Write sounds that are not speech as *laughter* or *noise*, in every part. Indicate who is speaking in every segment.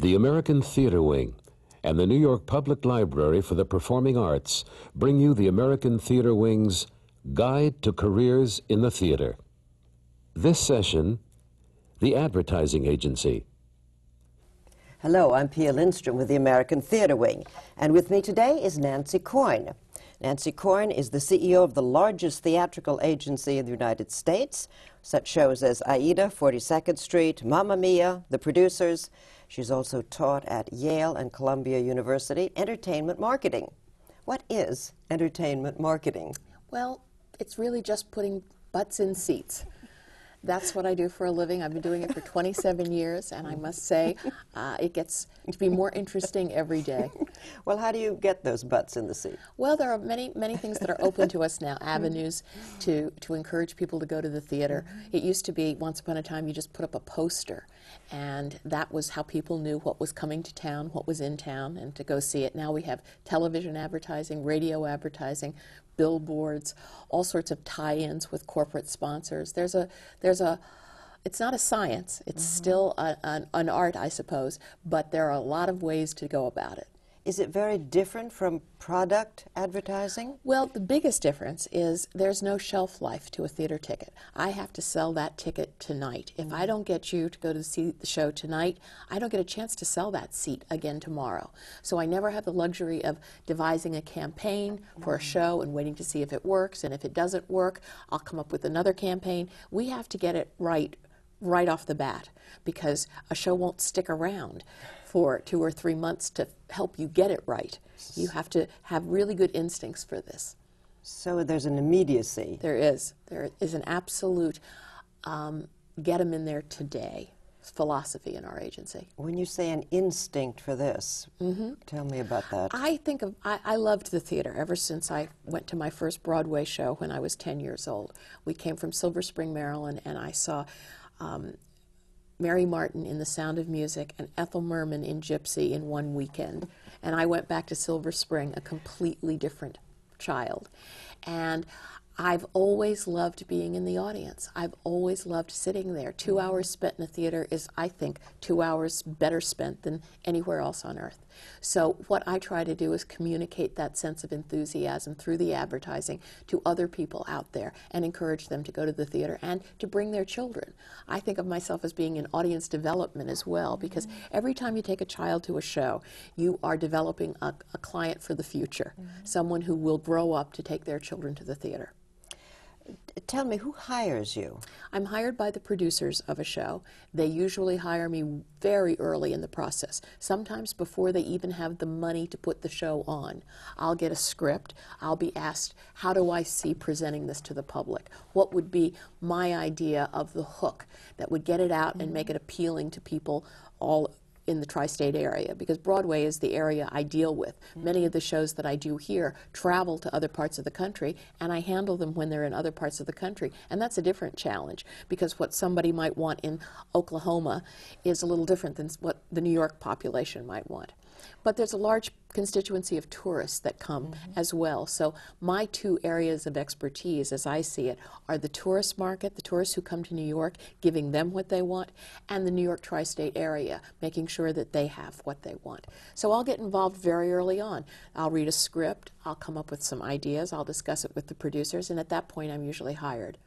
Speaker 1: The American Theater Wing and the New York Public Library for the Performing Arts bring you the American Theater Wing's Guide to Careers in the Theater. This session, the Advertising Agency.
Speaker 2: Hello, I'm Pia Lindstrom with the American Theater Wing, and with me today is Nancy Coyne. Nancy Coyne is the CEO of the largest theatrical agency in the United States, such shows as Aida, 42nd Street, Mamma Mia, The Producers. She's also taught at Yale and Columbia University entertainment marketing. What is entertainment marketing?
Speaker 3: Well, it's really just putting butts in seats. That's what I do for a living. I've been doing it for 27 years, and I must say, uh, it gets to be more interesting every day. *laughs*
Speaker 2: Well, how do you get those butts in the seat?
Speaker 3: Well, there are many, many things that are open to us now, *laughs* avenues to, to encourage people to go to the theater. It used to be, once upon a time, you just put up a poster, and that was how people knew what was coming to town, what was in town, and to go see it. Now we have television advertising, radio advertising, billboards, all sorts of tie-ins with corporate sponsors. There's a there's a it's not a science. It's mm-hmm. still a, an, an art, I suppose, but there are a lot of ways to go about it.
Speaker 2: Is it very different from product advertising?
Speaker 3: Well, the biggest difference is there's no shelf life to a theater ticket. I have to sell that ticket tonight. If I don't get you to go to see the show tonight, I don't get a chance to sell that seat again tomorrow. So I never have the luxury of devising a campaign for a mm. show and waiting to see if it works. And if it doesn't work, I'll come up with another campaign. We have to get it right right off the bat because a show won't stick around for two or three months to help you get it right. You have to have really good instincts for this.
Speaker 2: So there's an immediacy.
Speaker 3: There is. There is an absolute um, get them in there today philosophy in our agency.
Speaker 2: When you say an instinct for this, tell me about that.
Speaker 3: I think of, I, I loved the theater ever since I went to my first Broadway show when I was 10 years old. We came from Silver Spring, Maryland, and I saw um, Mary Martin in The Sound of Music and Ethel Merman in Gypsy in one weekend. And I went back to Silver Spring a completely different child. And I've always loved being in the audience. I've always loved sitting there. Two hours spent in a theater is, I think, two hours better spent than anywhere else on earth. So, what I try to do is communicate that sense of enthusiasm through the advertising to other people out there and encourage them to go to the theater and to bring their children. I think of myself as being in audience development as well because mm-hmm. every time you take a child to a show, you are developing a, a client for the future, mm-hmm. someone who will grow up to take their children to the theater.
Speaker 2: Tell me, who hires you?
Speaker 3: I'm hired by the producers of a show. They usually hire me very early in the process, sometimes before they even have the money to put the show on. I'll get a script. I'll be asked, how do I see presenting this to the public? What would be my idea of the hook that would get it out and make it mm-hmm. appealing to people all in the tri state area because Broadway is the area I deal with. Mm-hmm. Many of the shows that I do here travel to other parts of the country, and I handle them when they're in other parts of the country. And that's a different challenge because what somebody might want in Oklahoma is a little different than what the New York population might want. But there's a large constituency of tourists that come mm-hmm. as well. So my two areas of expertise, as I see it, are the tourist market, the tourists who come to New York, giving them what they want, and the New York tri-state area, making sure that they have what they want. So I'll get involved very early on. I'll read a script, I'll come up with some ideas, I'll discuss it with the producers, and at that point I'm usually hired.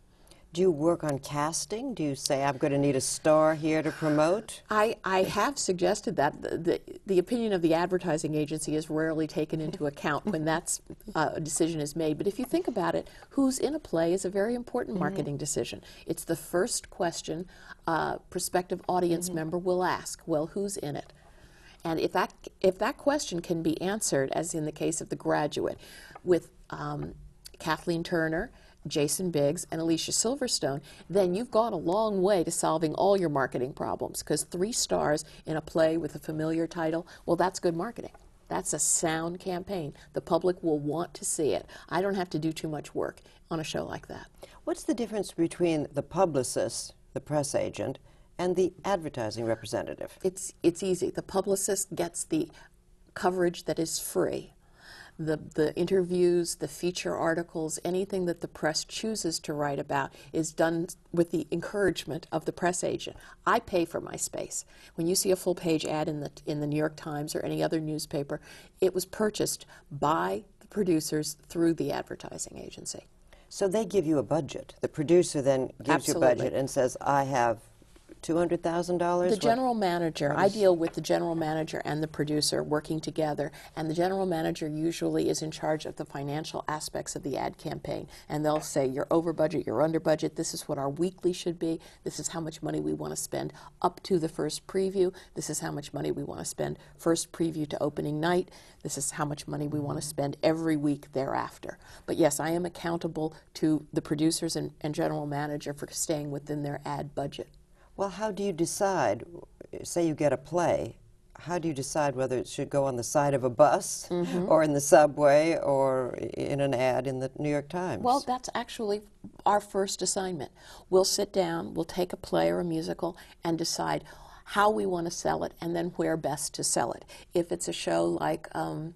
Speaker 2: Do you work on casting? Do you say, I'm going to need a star here to promote?
Speaker 3: I, I have suggested that. The, the, the opinion of the advertising agency is rarely taken into *laughs* account when that uh, decision is made. But if you think about it, who's in a play is a very important marketing decision. It's the first question a prospective audience member will ask well, who's in it? And if that, if that question can be answered, as in the case of The Graduate, with um, Kathleen Turner, Jason Biggs, and Alicia Silverstone, then you've gone a long way to solving all your marketing problems because three stars in a play with a familiar title, well, that's good marketing. That's a sound campaign. The public will want to see it. I don't have to do too much work on a show like that.
Speaker 2: What's the difference between the publicist, the press agent, and the advertising representative?
Speaker 3: It's, it's easy. The publicist gets the coverage that is free. The, the interviews, the feature articles, anything that the press chooses to write about is done with the encouragement of the press agent. I pay for my space. When you see a full page ad in the, in the New York Times or any other newspaper, it was purchased by the producers through the advertising agency.
Speaker 2: So they give you a budget. The producer then gives you a budget and says, I have $200,000?
Speaker 3: The general manager, I deal with the general manager and the producer working together, and the general manager usually is in charge of the financial aspects of the ad campaign. And they'll say, You're over budget, you're under budget, this is what our weekly should be, this is how much money we want to spend up to the first preview, this is how much money we want to spend first preview to opening night, this is how much money we want to spend every week thereafter. But yes, I am accountable to the producers and, and general manager for staying within their ad budget.
Speaker 2: Well, how do you decide? Say you get a play. How do you decide whether it should go on the side of a bus
Speaker 3: Mm-hmm.
Speaker 2: or in the subway or in an ad in the New York Times?
Speaker 3: Well, that's actually our first assignment. We'll sit down, we'll take a play or a musical and decide how we want to sell it and then where best to sell it. If it's a show like, um,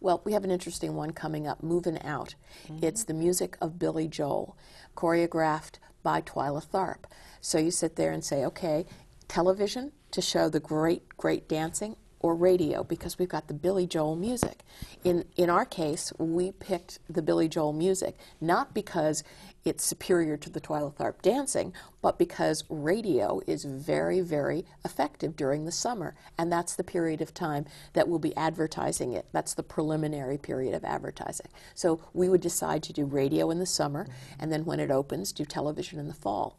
Speaker 3: well, we have an interesting one coming up, Moving Out. It's the music of Billy Joel, choreographed by Twyla Tharp. So you sit there and say, okay, television to show the great, great dancing, or radio because we've got the Billy Joel music. In in our case, we picked the Billy Joel music not because it's superior to the Twyla Tharp dancing, but because radio is very, very effective during the summer, and that's the period of time that we'll be advertising it. That's the preliminary period of advertising. So we would decide to do radio in the summer, and then when it opens, do television in the fall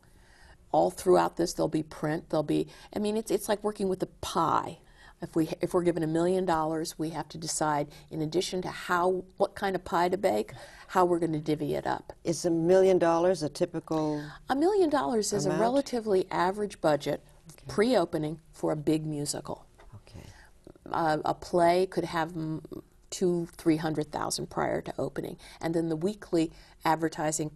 Speaker 3: all throughout this there'll be print there'll be i mean it's, it's like working with a pie if we if we're given a million dollars we have to decide in addition to how what kind of pie to bake how we're going to divvy it up
Speaker 2: Is a million dollars a typical?
Speaker 3: a million dollars is a relatively average budget pre-opening for a big musical
Speaker 2: Okay.
Speaker 3: uh, a play could have two, three hundred thousand prior to opening, and then the weekly advertising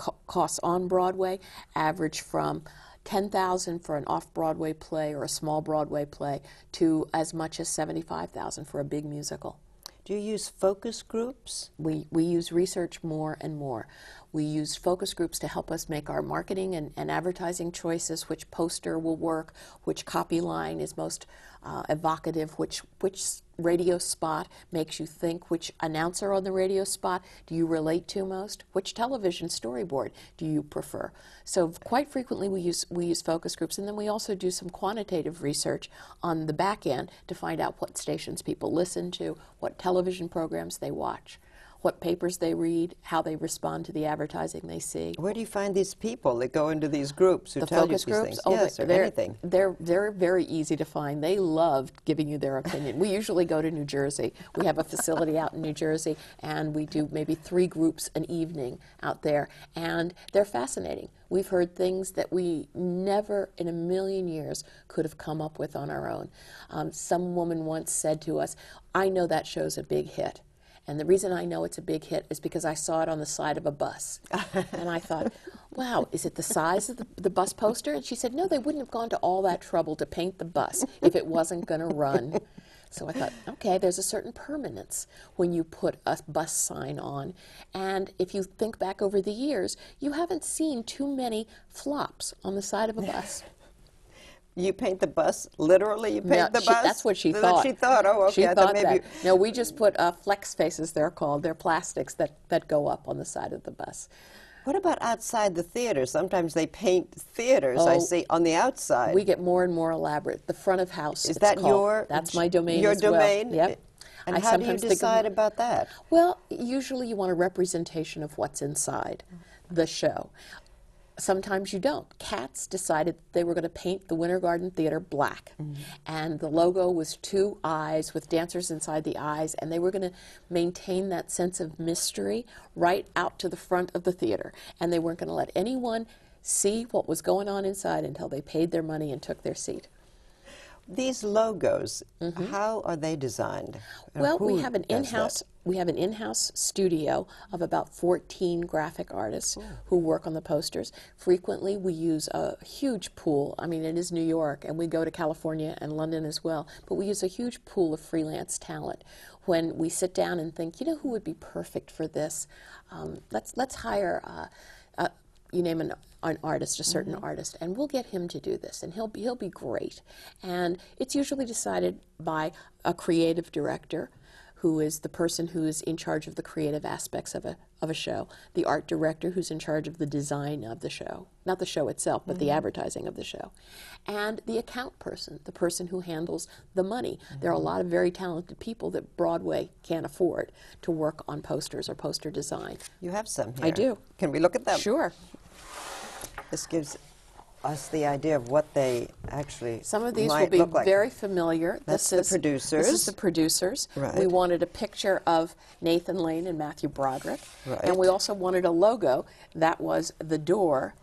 Speaker 3: co- costs on Broadway average from ten thousand for an off-Broadway play or a small Broadway play to as much as seventy-five thousand for a big musical.
Speaker 2: Do you use focus groups?
Speaker 3: We, we use research more and more. We use focus groups to help us make our marketing and, and advertising choices, which poster will work, which copy line is most uh, evocative, which, which radio spot makes you think, which announcer on the radio spot do you relate to most, which television storyboard do you prefer. So quite frequently we use, we use focus groups, and then we also do some quantitative research on the back end to find out what stations people listen to, what television programs they watch, what papers they read, how they respond to the advertising they see.
Speaker 2: Where do you find these people that go into these groups who
Speaker 3: The
Speaker 2: tell
Speaker 3: focus
Speaker 2: you these
Speaker 3: groups,
Speaker 2: things?
Speaker 3: oh,
Speaker 2: yes,
Speaker 3: they-
Speaker 2: or
Speaker 3: they're,
Speaker 2: anything.
Speaker 3: They're they're very easy to find. They love giving you their opinion. we usually go to New Jersey. We have a facility out in New Jersey, and we do maybe three groups an evening out there, and they're fascinating. We've heard things that we never in a million years could have come up with on our own. Um, some woman once said to us, "I know that show's a big hit." And the reason I know it's a big hit is because I saw it on the side of a bus. and I thought, *laughs* wow, is it the size of the, the bus poster? And she said, no, they wouldn't have gone to all that trouble to paint the bus if it wasn't going to run. So I thought, okay, there's a certain permanence when you put a bus sign on. And if you think back over the years, you haven't seen too many flops on the side of a bus. *laughs*
Speaker 2: You paint the bus literally. You paint
Speaker 3: No,
Speaker 2: the
Speaker 3: she-
Speaker 2: bus.
Speaker 3: That's what she
Speaker 2: That's
Speaker 3: thought.
Speaker 2: She thought. Oh, okay.
Speaker 3: She
Speaker 2: I
Speaker 3: thought
Speaker 2: thought maybe.
Speaker 3: that. No, we just put uh, flex faces. They're called. They're plastics that that go up on the side of the bus.
Speaker 2: What about outside the theater? Sometimes they paint theaters. I
Speaker 3: Oh,
Speaker 2: see on the outside.
Speaker 3: We get more and more elaborate. The front of house.
Speaker 2: Is that
Speaker 3: called.
Speaker 2: your?
Speaker 3: That's my domain.
Speaker 2: Your
Speaker 3: as well.
Speaker 2: domain.
Speaker 3: Yep.
Speaker 2: And
Speaker 3: I
Speaker 2: how do you
Speaker 3: think of
Speaker 2: decide about that?
Speaker 3: Well, usually you want a representation of what's inside the show. Sometimes you don't. Cats decided they were going to paint the Winter Garden Theater black. Mm-hmm. And the logo was two eyes with dancers inside the eyes, and they were going to maintain that sense of mystery right out to the front of the theater. And they weren't going to let anyone see what was going on inside until they paid their money and took their seat.
Speaker 2: These logos, mm-hmm. how are they designed?
Speaker 3: Well, we have an
Speaker 2: does that?
Speaker 3: We have an in-house studio of about 14 graphic artists who work on the posters. Frequently, we use a huge pool. I mean, it is New York, and we go to California and London as well. But we use a huge pool of freelance talent. When we sit down and think, you know, who would be perfect for this? Um, let's let's hire. Uh, uh, you name an, an artist, a certain artist, and we'll get him to do this, and he'll be, he'll be great. And it's usually decided by a creative director, who is the person who is in charge of the creative aspects of a of a show, the art director who's in charge of the design of the show, not the show itself, but the mm-hmm. advertising of the show, and the account person, the person who handles the money. There are a mm-hmm. lot of very talented people that Broadway can't afford to work on posters or poster design.
Speaker 2: You have some here.
Speaker 3: I do.
Speaker 2: Can we look at them?
Speaker 3: Sure.
Speaker 2: This gives us the idea of what they actually
Speaker 3: Some of these will be
Speaker 2: like.
Speaker 3: very familiar.
Speaker 2: That's
Speaker 3: this is the
Speaker 2: producers.
Speaker 3: This is the producers. We wanted a picture of Nathan Lane and Matthew Broderick.
Speaker 2: Right.
Speaker 3: And we also wanted a logo that was the door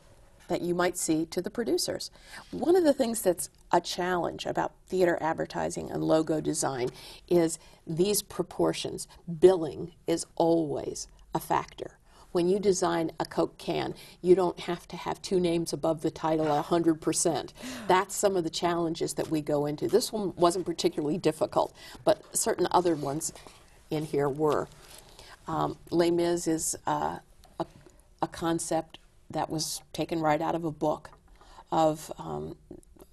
Speaker 3: that you might see to the producers. One of the things that's a challenge about theater advertising and logo design is these proportions. Billing is always a factor. When you design a Coke can, you don't have to have two names above the title 100%. That's some of the challenges that we go into. This one wasn't particularly difficult, but certain other ones in here were. Um, Les Mis is uh, a, a concept that was taken right out of a book of um,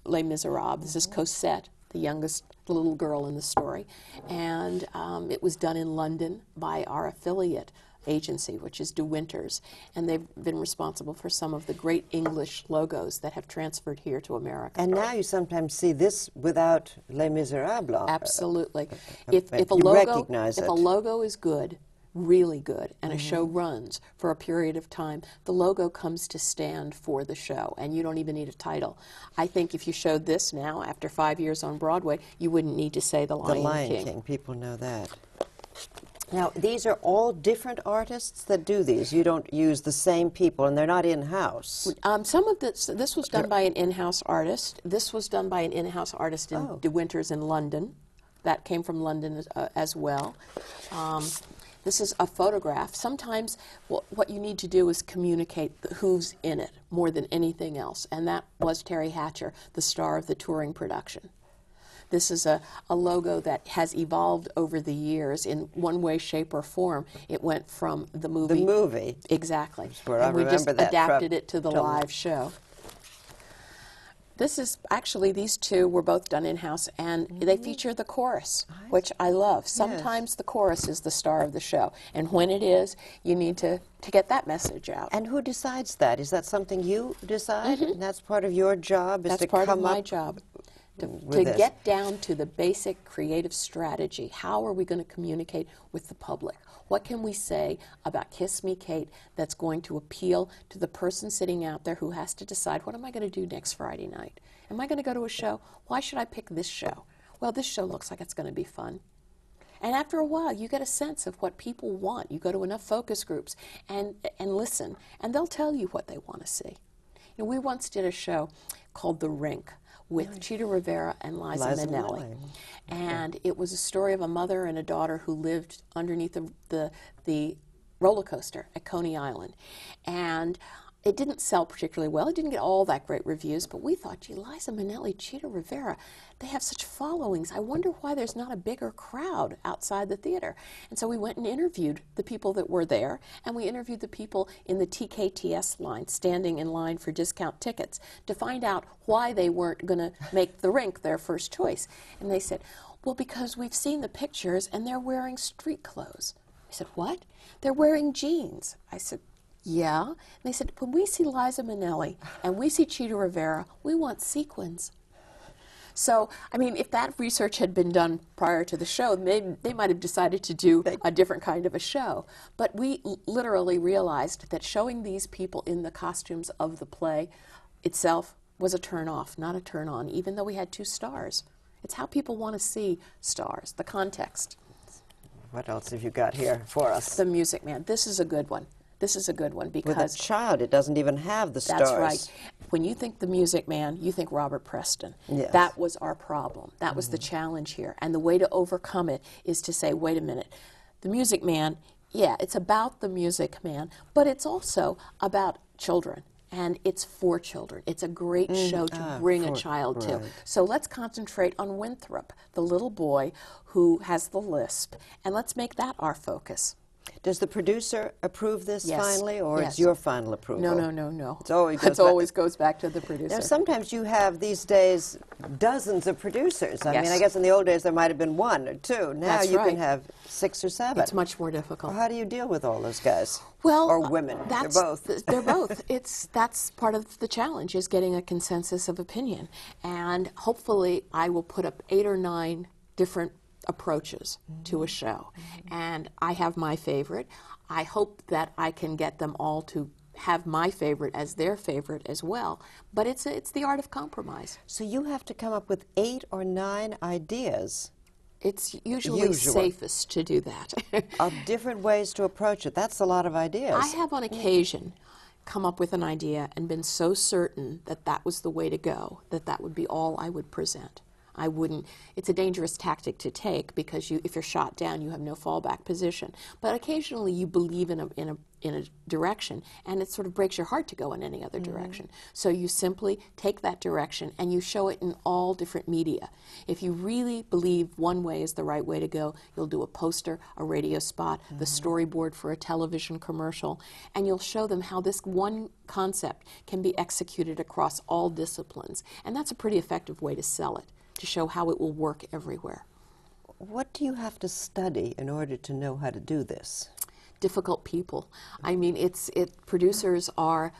Speaker 3: Les Miserables. This is Cosette, the youngest little girl in the story, and um, it was done in London by our affiliate agency, which is Dewynters, and they've been responsible for some of the great English logos that have transferred here to America.
Speaker 2: And now you sometimes see this without Les Miserables.
Speaker 3: Absolutely. If, if a logo if a logo is good, really good, and a
Speaker 2: Mm-hmm.
Speaker 3: show runs for a period of time, the logo comes to stand for the show, and you don't even need a title. I think if you showed this now, after five years on Broadway, you wouldn't need to say The Lion,
Speaker 2: The
Speaker 3: Lion,
Speaker 2: Lion
Speaker 3: King.
Speaker 2: King. People know that. Now, these are all different artists that do these. You don't use the same people, and they're not in-house.
Speaker 3: Um, some of this, this was done by an in-house artist. This was done by an in-house artist in
Speaker 2: Oh.
Speaker 3: Dewynters in London. That came from London as, uh, as well. Um, this is a photograph. Sometimes what, what you need to do is communicate the, who's in it more than anything else, and that was Teri Hatcher, the star of the touring production. This is a, a logo that has evolved over the years in one way, shape, or form. It went from the movie.
Speaker 2: The movie.
Speaker 3: Exactly.
Speaker 2: where
Speaker 3: and
Speaker 2: I
Speaker 3: we just
Speaker 2: that
Speaker 3: adapted it to the
Speaker 2: to-
Speaker 3: live show. This is actually these two were both done in house, and
Speaker 2: Mm-hmm.
Speaker 3: they feature the chorus, which I love. Sometimes the chorus is the star of the show, and when it is, you need to, to get that message out.
Speaker 2: And who decides that? Is that something you decide? And that's part of your job? Is
Speaker 3: Mm-hmm. That's
Speaker 2: to
Speaker 3: part
Speaker 2: come
Speaker 3: of my
Speaker 2: up
Speaker 3: job. To, to get down to the basic creative strategy. How are we going to communicate with the public? What can we say about Kiss Me Kate that's going to appeal to the person sitting out there who has to decide what am I going to do next Friday night? Am I going to go to a show? Why should I pick this show? Well, this show looks like it's going to be fun. And after a while, you get a sense of what people want. You go to enough focus groups and, and listen, and they'll tell you what they want to see. You know, we once did a show called The Rink with mm. Chita Rivera and Liza,
Speaker 2: Liza
Speaker 3: Minnelli.
Speaker 2: Minnelli.
Speaker 3: And it was a story of a mother and a daughter who lived underneath the, the, the roller coaster at Coney Island. And it didn't sell particularly well. It didn't get all that great reviews, but we thought, gee, Liza Minnelli, Chita Rivera, they have such followings. I wonder why there's not a bigger crowd outside the theater. And so we went and interviewed the people that were there, and we interviewed the people in the TKTS line, standing in line for discount tickets, to find out why they weren't going to make the rink their first choice. And they said, well, because we've seen the pictures and they're wearing street clothes. I said, what? They're wearing jeans. I said, yeah. And they said, when we see Liza Minnelli and we see Chita Rivera, we want sequins. So, I mean, if that research had been done prior to the show, they, they might have decided to do a different kind of a show. But we l- literally realized that showing these people in the costumes of the play itself was a turn off, not a turn on, even though we had two stars. It's how people want to see stars, the context.
Speaker 2: What else have you got here for us?
Speaker 3: The Music Man. This is a good one. This is a good one because With
Speaker 2: a child, it doesn't even have the stars.
Speaker 3: that's right. When you think the music man, you think Robert Preston.
Speaker 2: Yes.
Speaker 3: That was our problem. That was the mm-hmm. challenge here. And the way to overcome it is to say, wait a minute, the music man, yeah, it's about the music man, but it's also about children. And it's for children. It's a great mm, show to ah, bring a child to. So let's concentrate on Winthrop, the little boy who has the lisp, and let's make that our focus.
Speaker 2: Does the producer approve this
Speaker 3: Yes.
Speaker 2: finally, or
Speaker 3: Yes.
Speaker 2: it's your final approval?
Speaker 3: No, no, no, no.
Speaker 2: It's always
Speaker 3: It
Speaker 2: goes back-
Speaker 3: always goes back to the producer.
Speaker 2: Now, sometimes you have these days dozens of producers. I mean, I guess in the old days there might have been one or two. Now
Speaker 3: That's
Speaker 2: you
Speaker 3: right.
Speaker 2: can have six or seven.
Speaker 3: it's much more difficult.
Speaker 2: How do you deal with all those guys?
Speaker 3: Well,
Speaker 2: or women? They're both.
Speaker 3: They're both. *laughs* It's that's part of the challenge is getting a consensus of opinion, and hopefully, I will put up eight or nine different approaches to a mm-hmm. show, mm-hmm. and I have my favorite. I hope that I can get them all to have my favorite as their favorite as well. But it's it's the art of compromise.
Speaker 2: So you have to come up with eight or nine ideas
Speaker 3: It's usually
Speaker 2: Usual.
Speaker 3: safest to do that. *laughs*
Speaker 2: of different ways to approach it. That's a lot of ideas.
Speaker 3: I have on mm-hmm. occasion come up with an idea and been so certain that that was the way to go, that that would be all I would present. I wouldn't, it's a dangerous tactic to take because you, if you're shot down, you have no fallback position. But occasionally you believe in a, in a, in a direction and it sort of breaks your heart to go in any other mm-hmm. direction. So you simply take that direction and you show it in all different media. If you really believe one way is the right way to go, you'll do a poster, a radio spot, the mm-hmm. storyboard for a television commercial, and you'll show them how this one concept can be executed across all disciplines. And that's a pretty effective way to sell it, to show how it will work everywhere.
Speaker 2: What do you have to study in order to know how to do this?
Speaker 3: difficult people. I mean, it's it. Producers are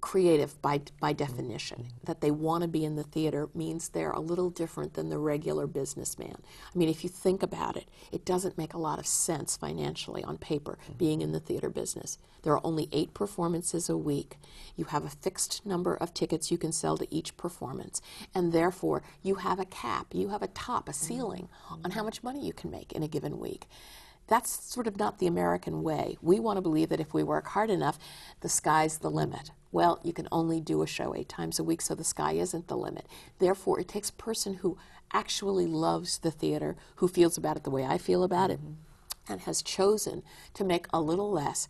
Speaker 3: creative by by mm-hmm. definition. That they want to be in the theater means they're a little different than the regular businessman. I mean, if you think about it, it doesn't make a lot of sense financially on paper mm-hmm. being in the theater business. There are only eight performances a week. You have a fixed number of tickets you can sell to each performance, and therefore you have a cap, you have a top, a mm-hmm. ceiling on how much money you can make in a given week. That's sort of not the American way. We want to believe that if we work hard enough, the sky's the limit. Well, you can only do a show eight times a week, so the sky isn't the limit. Therefore, it takes a person who actually loves the theater, who feels about it the way I feel about it, and has chosen to make a little less,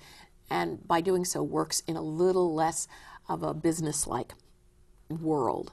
Speaker 3: and by doing so, works in a little less of a business like world.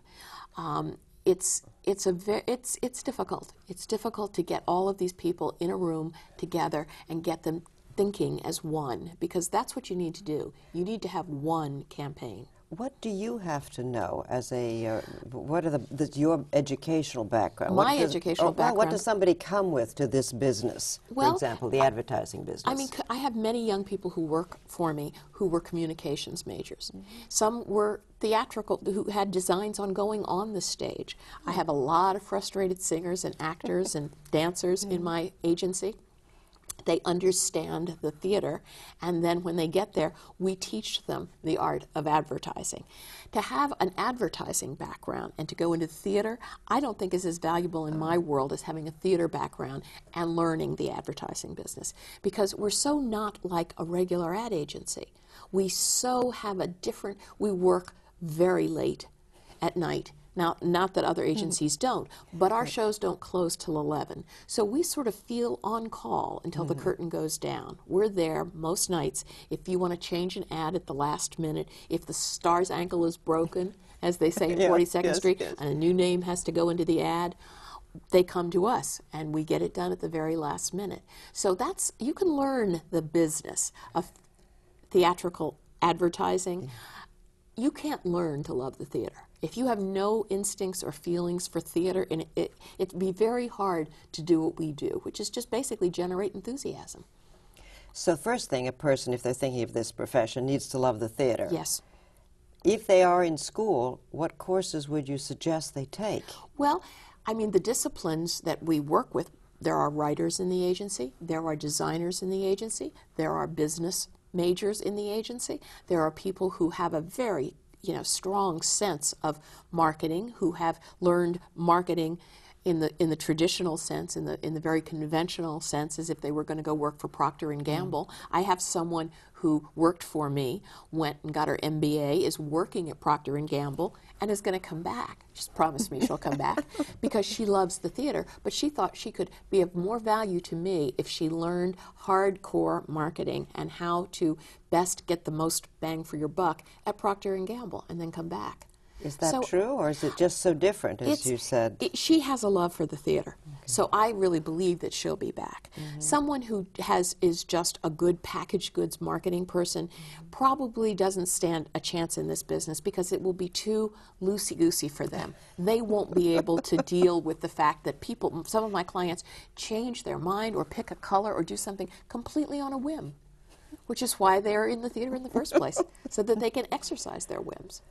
Speaker 3: Um, it's it's a ve- it's it's difficult. It's difficult to get all of these people in a room together and get them thinking as one because that's what you need to do. You need to have one campaign.
Speaker 2: What do you have to know as a, uh, what are the, the, your educational background?
Speaker 3: My
Speaker 2: What does-
Speaker 3: educational
Speaker 2: or, well, What does somebody come with to this business?
Speaker 3: Well,
Speaker 2: for example, the advertising business.
Speaker 3: I mean, c- I have many young people who work for me who were communications majors. Mm-hmm. Some were theatrical, who had designs on going on the stage. I mm-hmm. have a lot of frustrated singers and actors and dancers in mm-hmm. my agency. They understand the theater, and then when they get there, we teach them the art of advertising. To have an advertising background and to go into theater, I don't think is as valuable in my world as having a theater background and learning the advertising business because we're so not like a regular ad agency. We so have a different, we work very late at night. Now, not that other mm. agencies don't, but our shows don't close till 11. So we sort of feel on call until the mm. curtain goes down. We're there most nights. If you want to change an ad at the last minute, if the star's ankle is broken, as they say in *laughs*
Speaker 2: Yeah,
Speaker 3: 42nd
Speaker 2: yes,
Speaker 3: Street,
Speaker 2: yes.
Speaker 3: and a new name has to go into the ad, they come to us and we get it done at the very last minute. So that's, you can learn the business of theatrical advertising. Mm. You can't learn to love the theater. If you have no instincts or feelings for theater, and it, it, it'd be very hard to do what we do, which is just basically generate enthusiasm.
Speaker 2: so first thing, a person, if they're thinking of this profession, needs to love the theater.
Speaker 3: Yes.
Speaker 2: If they are in school, what courses would you suggest they take?
Speaker 3: Well, I mean, the disciplines that we work with, there are writers in the agency, there are designers in the agency, there are business majors in the agency, there are people who have a very you know strong sense of marketing, who have learned marketing in the in the traditional sense, in the in the very conventional sense, as if they were going to go work for Procter and mm. Gamble. I have someone who worked for me, went and got her MBA, is working at Procter and Gamble, and is going to come back. She's promised me she'll come back *laughs* because she loves the theater. But she thought she could be of more value to me if she learned hardcore marketing and how to best get the most bang for your buck at Procter and Gamble, and then come back.
Speaker 2: Is that
Speaker 3: So-
Speaker 2: true, or is it just so different, as you said?
Speaker 3: it- she has a love for the theater, so I really believe that she'll be back.
Speaker 2: Mm-hmm.
Speaker 3: Someone who has is just a good packaged goods marketing person probably doesn't stand a chance in this business because it will be too loosey goosey for them. They won't be able to *laughs* deal with the fact that people, some of my clients, change their mind or pick a color or do something completely on a whim. Which is why they're in the theater in the first place, so that they can exercise their whims.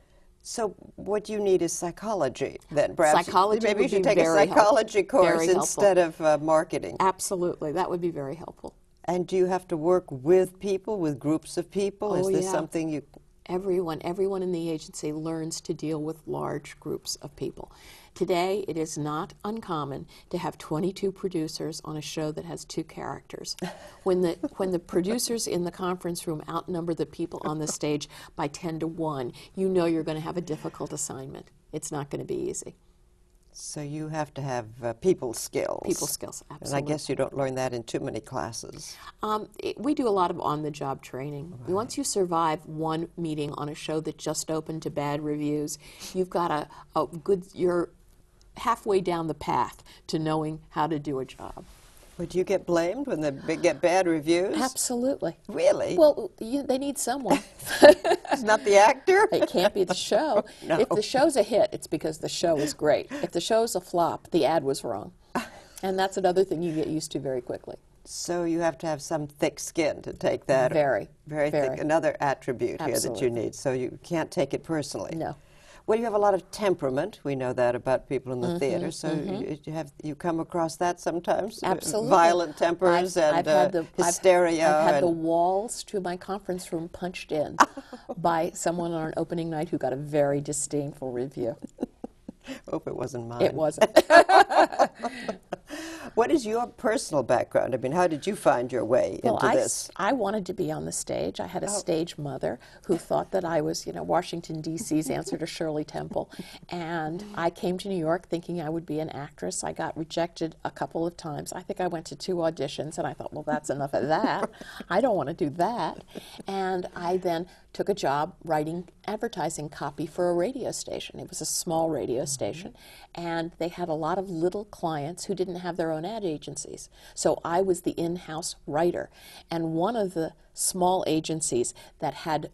Speaker 2: So what you need is psychology, then perhaps.
Speaker 3: Psychology
Speaker 2: Maybe you should take a
Speaker 3: very helpful.
Speaker 2: psychology course instead of uh, marketing.
Speaker 3: Absolutely, that would be very helpful.
Speaker 2: And do you have to work with people, with groups of people?
Speaker 3: Oh,
Speaker 2: is this
Speaker 3: yeah.
Speaker 2: something you?
Speaker 3: Everyone, everyone in the agency learns to deal with large groups of people. Today, it is not uncommon to have 22 producers on a show that has two characters. *laughs* When the when the producers in the conference room outnumber the people on the stage by 10 to 1, you know you're going to have a difficult assignment. It's not going to be easy.
Speaker 2: So you have to have uh, people skills.
Speaker 3: People skills, absolutely.
Speaker 2: And I guess you don't learn that in too many classes.
Speaker 3: Um, it, we do a lot of on-the-job training. Once you survive one meeting on a show that just opened to bad reviews, you've got a, a good. You're halfway down the path to knowing how to do a job.
Speaker 2: Would you get blamed when they get bad reviews?
Speaker 3: Absolutely.
Speaker 2: Really?
Speaker 3: Well, you, they need someone. *laughs* *laughs*
Speaker 2: it's not the actor.
Speaker 3: it can't be the show. *laughs*
Speaker 2: Oh, no.
Speaker 3: If the show's a hit, it's because the show is great. If the show's a flop, the ad was wrong. And that's another thing you get used to very quickly.
Speaker 2: So you have to have some thick skin to take that.
Speaker 3: Very,
Speaker 2: very, thick. Another attribute here that you need. So you can't take it personally.
Speaker 3: No.
Speaker 2: Well, you have a lot of temperament. We know that about people in the
Speaker 3: Mm-hmm,
Speaker 2: theater. So you, you have you come across that sometimes. Uh,
Speaker 3: Absolutely.
Speaker 2: Violent tempers
Speaker 3: I've,
Speaker 2: and
Speaker 3: I've
Speaker 2: uh,
Speaker 3: the, I've-
Speaker 2: hysteria.
Speaker 3: I've, had the walls to my conference room punched in *laughs* by someone on an opening night who got a very disdainful review. *laughs*
Speaker 2: hope it wasn't mine.
Speaker 3: It wasn't. *laughs*
Speaker 2: What is your personal background? I mean, how did you find your way
Speaker 3: well,
Speaker 2: into
Speaker 3: I,
Speaker 2: this?
Speaker 3: I wanted to be on the stage. I had
Speaker 2: Oh.
Speaker 3: a stage mother who thought that I was, you know, Washington D.C.'s answer to Shirley Temple, and I came to New York thinking I would be an actress. I got rejected a couple of times. I think I went to two auditions, and I thought, well, that's enough of that. I don't want to do that. And I then took a job writing advertising copy for a radio station. It was a small radio mm-hmm. station, and they had a lot of little clients who didn't have their own ad agencies. So I was the in house writer. And one of the small agencies that had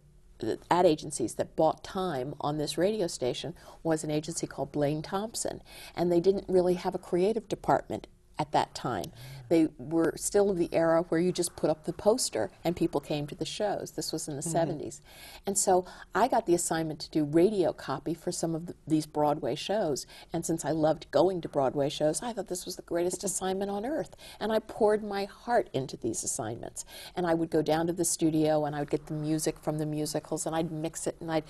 Speaker 3: ad agencies that bought time on this radio station was an agency called Blaine Thompson. And they didn't really have a creative department at that time. Mm-hmm. They were still of the era where you just put up the poster and people came to the shows. This was in the mm-hmm. 70s. And so I got the assignment to do radio copy for some of the, these Broadway shows. And since I loved going to Broadway shows, I thought this was the greatest *laughs* assignment on earth. And I poured my heart into these assignments. And I would go down to the studio and I would get the music from the musicals and I'd mix it and I'd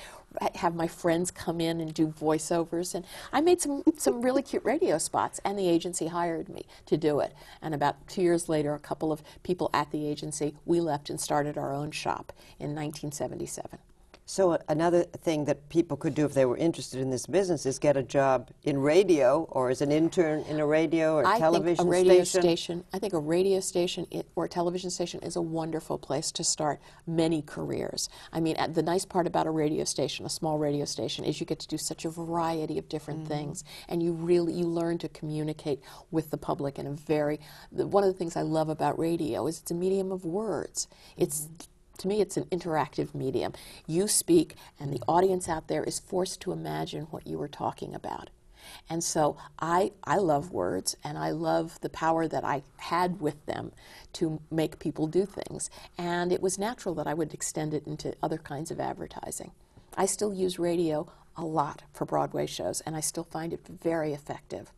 Speaker 3: have my friends come in and do voiceovers. And I made some, some really cute radio spots. And the agency hired me to do it. And about two years later, a couple of people at the agency, we left and started our own shop in 1977.
Speaker 2: So another thing that people could do if they were interested in this business is get a job in radio or as an intern in a radio or
Speaker 3: I
Speaker 2: television
Speaker 3: think a radio
Speaker 2: station.
Speaker 3: station. I think a radio station or a television station is a wonderful place to start many careers. I mean, uh, the nice part about a radio station, a small radio station, is you get to do such a variety of different things, and you really you learn to communicate with the public in a very. One of the things I love about radio is it's a medium of words. It's to me, it's an interactive medium. You speak, and the audience out there is forced to imagine what you were talking about. And so I, I love words, and I love the power that I had with them to make people do things. And it was natural that I would extend it into other kinds of advertising. I still use radio a lot for Broadway shows, and I still find it very effective.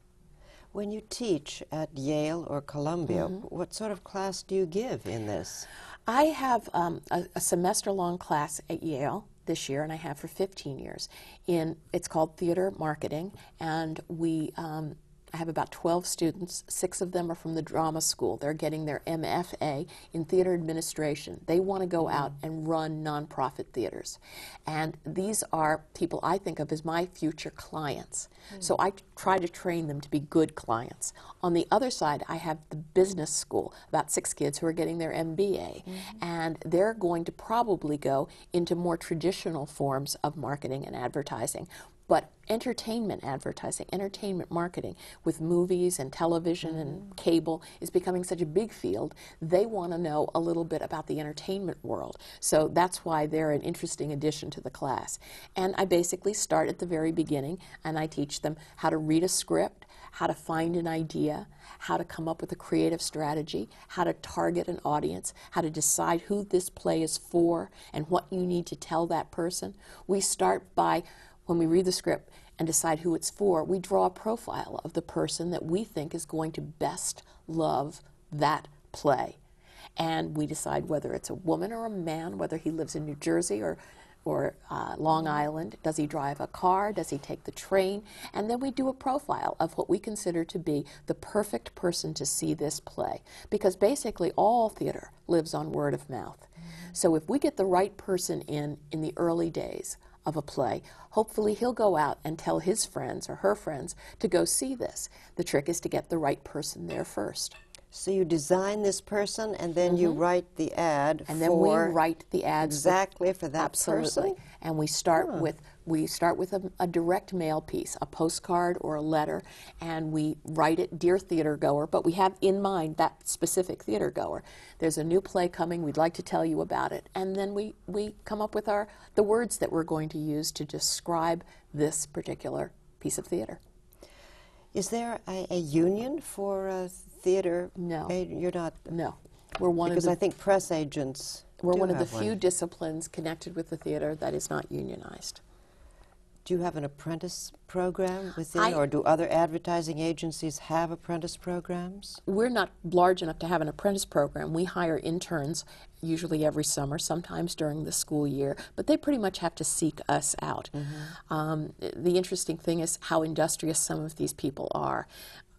Speaker 2: When you teach at Yale or Columbia,
Speaker 3: Mm-hmm.
Speaker 2: what sort of class do you give in this?
Speaker 3: I have um, a, a semester-long class at Yale this year, and I have for 15 years. In it's called theater marketing, and we um, I have about 12 students. Six of them are from the drama school. They're getting their MFA in theater administration. They want to go mm-hmm. out and run nonprofit theaters. And these are people I think of as my future clients. So mm. I try to train them to be good clients. On the other side, I have the business school, about six kids who are getting their MBA. Mm-hmm. And they're going to probably go into more traditional forms of marketing and advertising. But entertainment advertising, entertainment marketing with movies and television and mm. cable is becoming such a big field. They want to know a little bit about the entertainment world. So that's why they're an interesting addition to the class. And I basically start at the very beginning and I teach them how to read a script, how to find an idea, how to come up with a creative strategy, how to target an audience, how to decide who this play is for and what you need to tell that person. We start by when we read the script and decide who it's for, we draw a profile of the person that we think is going to best love that play. And we decide whether it's a woman or a man, whether he lives in New Jersey or, or uh, Long Island. Does he drive a car? Does he take the train? And then we do a profile of what we consider to be the perfect person to see this play. Because basically, all theater lives on word of mouth. So if we get the right person in in the early days, of a play. Hopefully, he'll go out and tell his friends or her friends to go see this. The trick is to get the right person there first.
Speaker 2: So you design this person, and then you write the ad
Speaker 3: Mm-hmm. And then we write the ad
Speaker 2: exactly for that
Speaker 3: Absolutely.
Speaker 2: person.
Speaker 3: And we start with we start with a, a direct mail piece, a postcard or a letter, and we write it, dear theater goer. But we have in mind that specific theater goer. There's a new play coming. We'd like to tell you about it, and then we we come up with our the words that we're going to use to describe this particular piece of theater.
Speaker 2: Is there a, a union for uh, theater?
Speaker 3: No.
Speaker 2: a- you're not.
Speaker 3: No, we're one
Speaker 2: Because I think press agents.
Speaker 3: we're one of the few disciplines connected with the theater that is not unionized.
Speaker 2: Do you have an apprentice program within,
Speaker 3: I-
Speaker 2: or do other advertising agencies have apprentice programs?
Speaker 3: we're not large enough to have an apprentice program. We hire interns usually every summer, sometimes during the school year, but they pretty much have to seek us out. Um, the interesting thing is how industrious some of these people are.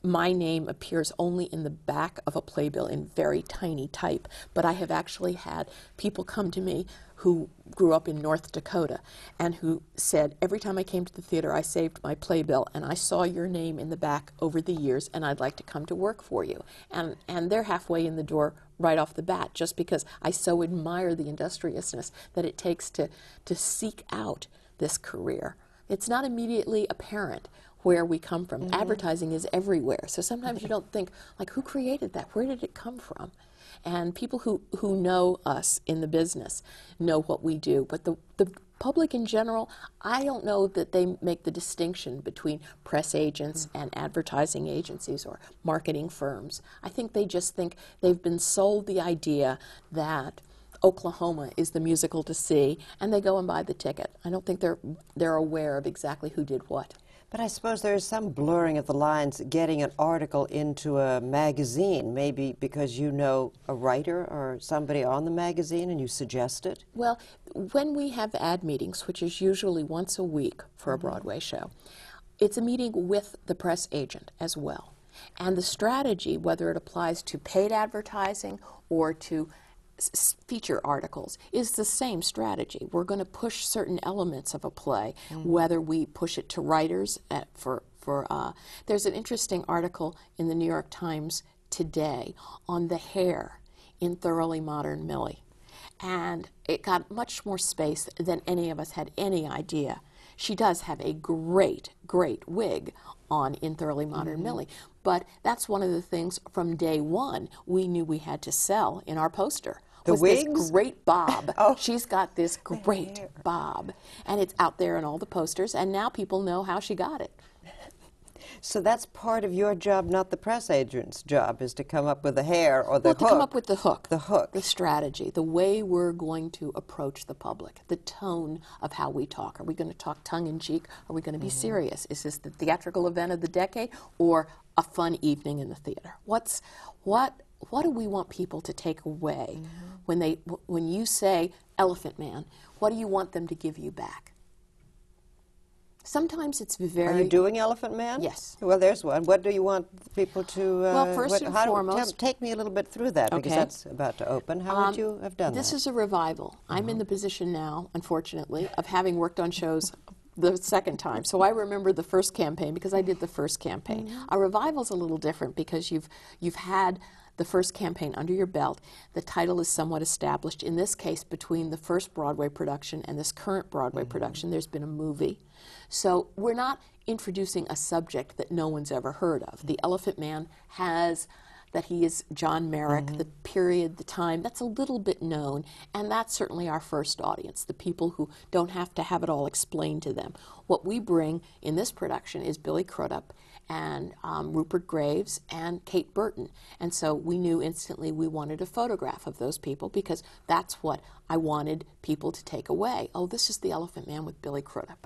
Speaker 3: My name appears only in the back of a playbill in very tiny type, but I have actually had people come to me who grew up in North Dakota and who said, Every time I came to the theater, I saved my playbill and I saw your name in the back over the years and I'd like to come to work for you. And, and they're halfway in the door right off the bat just because I so admire the industriousness that it takes to, to seek out this career. It's not immediately apparent where we come from. Mm-hmm. Advertising is everywhere. So sometimes you don't think, like, who created that? Where did it come from? And people who, who know us in the business know what we do. But the, the public in general, I don't know that they make the distinction between press agents mm. and advertising agencies or marketing firms. I think they just think they've been sold the idea that Oklahoma is the musical to see, and they go and buy the ticket. I don't think they're they're aware of exactly who did what.
Speaker 2: But I suppose there is some blurring of the lines getting an article into a magazine, maybe because you know a writer or somebody on the magazine and you suggest it.
Speaker 3: Well, when we have ad meetings, which is usually once a week for a mm-hmm. Broadway show, it's a meeting with the press agent as well. And the strategy, whether it applies to paid advertising or to s- feature articles, is the same strategy. We're going to push certain elements of a play, whether we push it to writers at, for for. Uh, there's an interesting article in the New York Times today on the hair in Thoroughly Modern Millie and it got much more space than any of us had any idea. She does have a great, great wig on in Thoroughly Modern Millie, but that's one of the things from day one we knew we had to sell in our poster.
Speaker 2: The wigs?
Speaker 3: This great bob. *laughs*
Speaker 2: Oh.
Speaker 3: She's got this great bob, and it's out there in all the posters, and now people know how she got it.
Speaker 2: So that's part of your job, not the press agent's job, is to come up with the hair or the
Speaker 3: well,
Speaker 2: hook.
Speaker 3: to come up with the hook,
Speaker 2: The hook.
Speaker 3: the strategy, the way we're going to approach the public, the tone of how we talk. Are we going to talk tongue in cheek? Are we going to be mm-hmm. serious? Is this the theatrical event of the decade or a fun evening in the theater? What's what? What do we want people to take away mm-hmm. when they when you say Elephant Man? What do you want them to give you back? Sometimes it's very.
Speaker 2: Are you doing Elephant Man?
Speaker 3: Yes.
Speaker 2: Well, there's one. What do you want people to? Uh,
Speaker 3: Well, first
Speaker 2: what,
Speaker 3: and
Speaker 2: how do-
Speaker 3: foremost-
Speaker 2: take me a little bit through that because that's about to open. How would um, you have done
Speaker 3: This
Speaker 2: that?
Speaker 3: is a revival. I'm in mm-hmm. the position now, unfortunately, of having worked on shows the second time. So I remember the first campaign because I did the first campaign. Mm-hmm. A revival's a little different because you've you've had the first campaign under your belt. The title is somewhat established. In this case, between the first Broadway production and this current Broadway mm-hmm. production, there's been a movie. So we're not introducing a subject that no one's ever heard of. The Elephant Man has that he is John Merrick, mm-hmm. the period, the time, that's a little bit known, and that's certainly our first audience, the people who don't have to have it all explained to them. What we bring in this production is Billy Crudup and um, Rupert Graves and Kate Burton. And so we knew instantly we wanted a photograph of those people because that's what I wanted people to take away. Oh, this is the Elephant Man with Billy Crudup.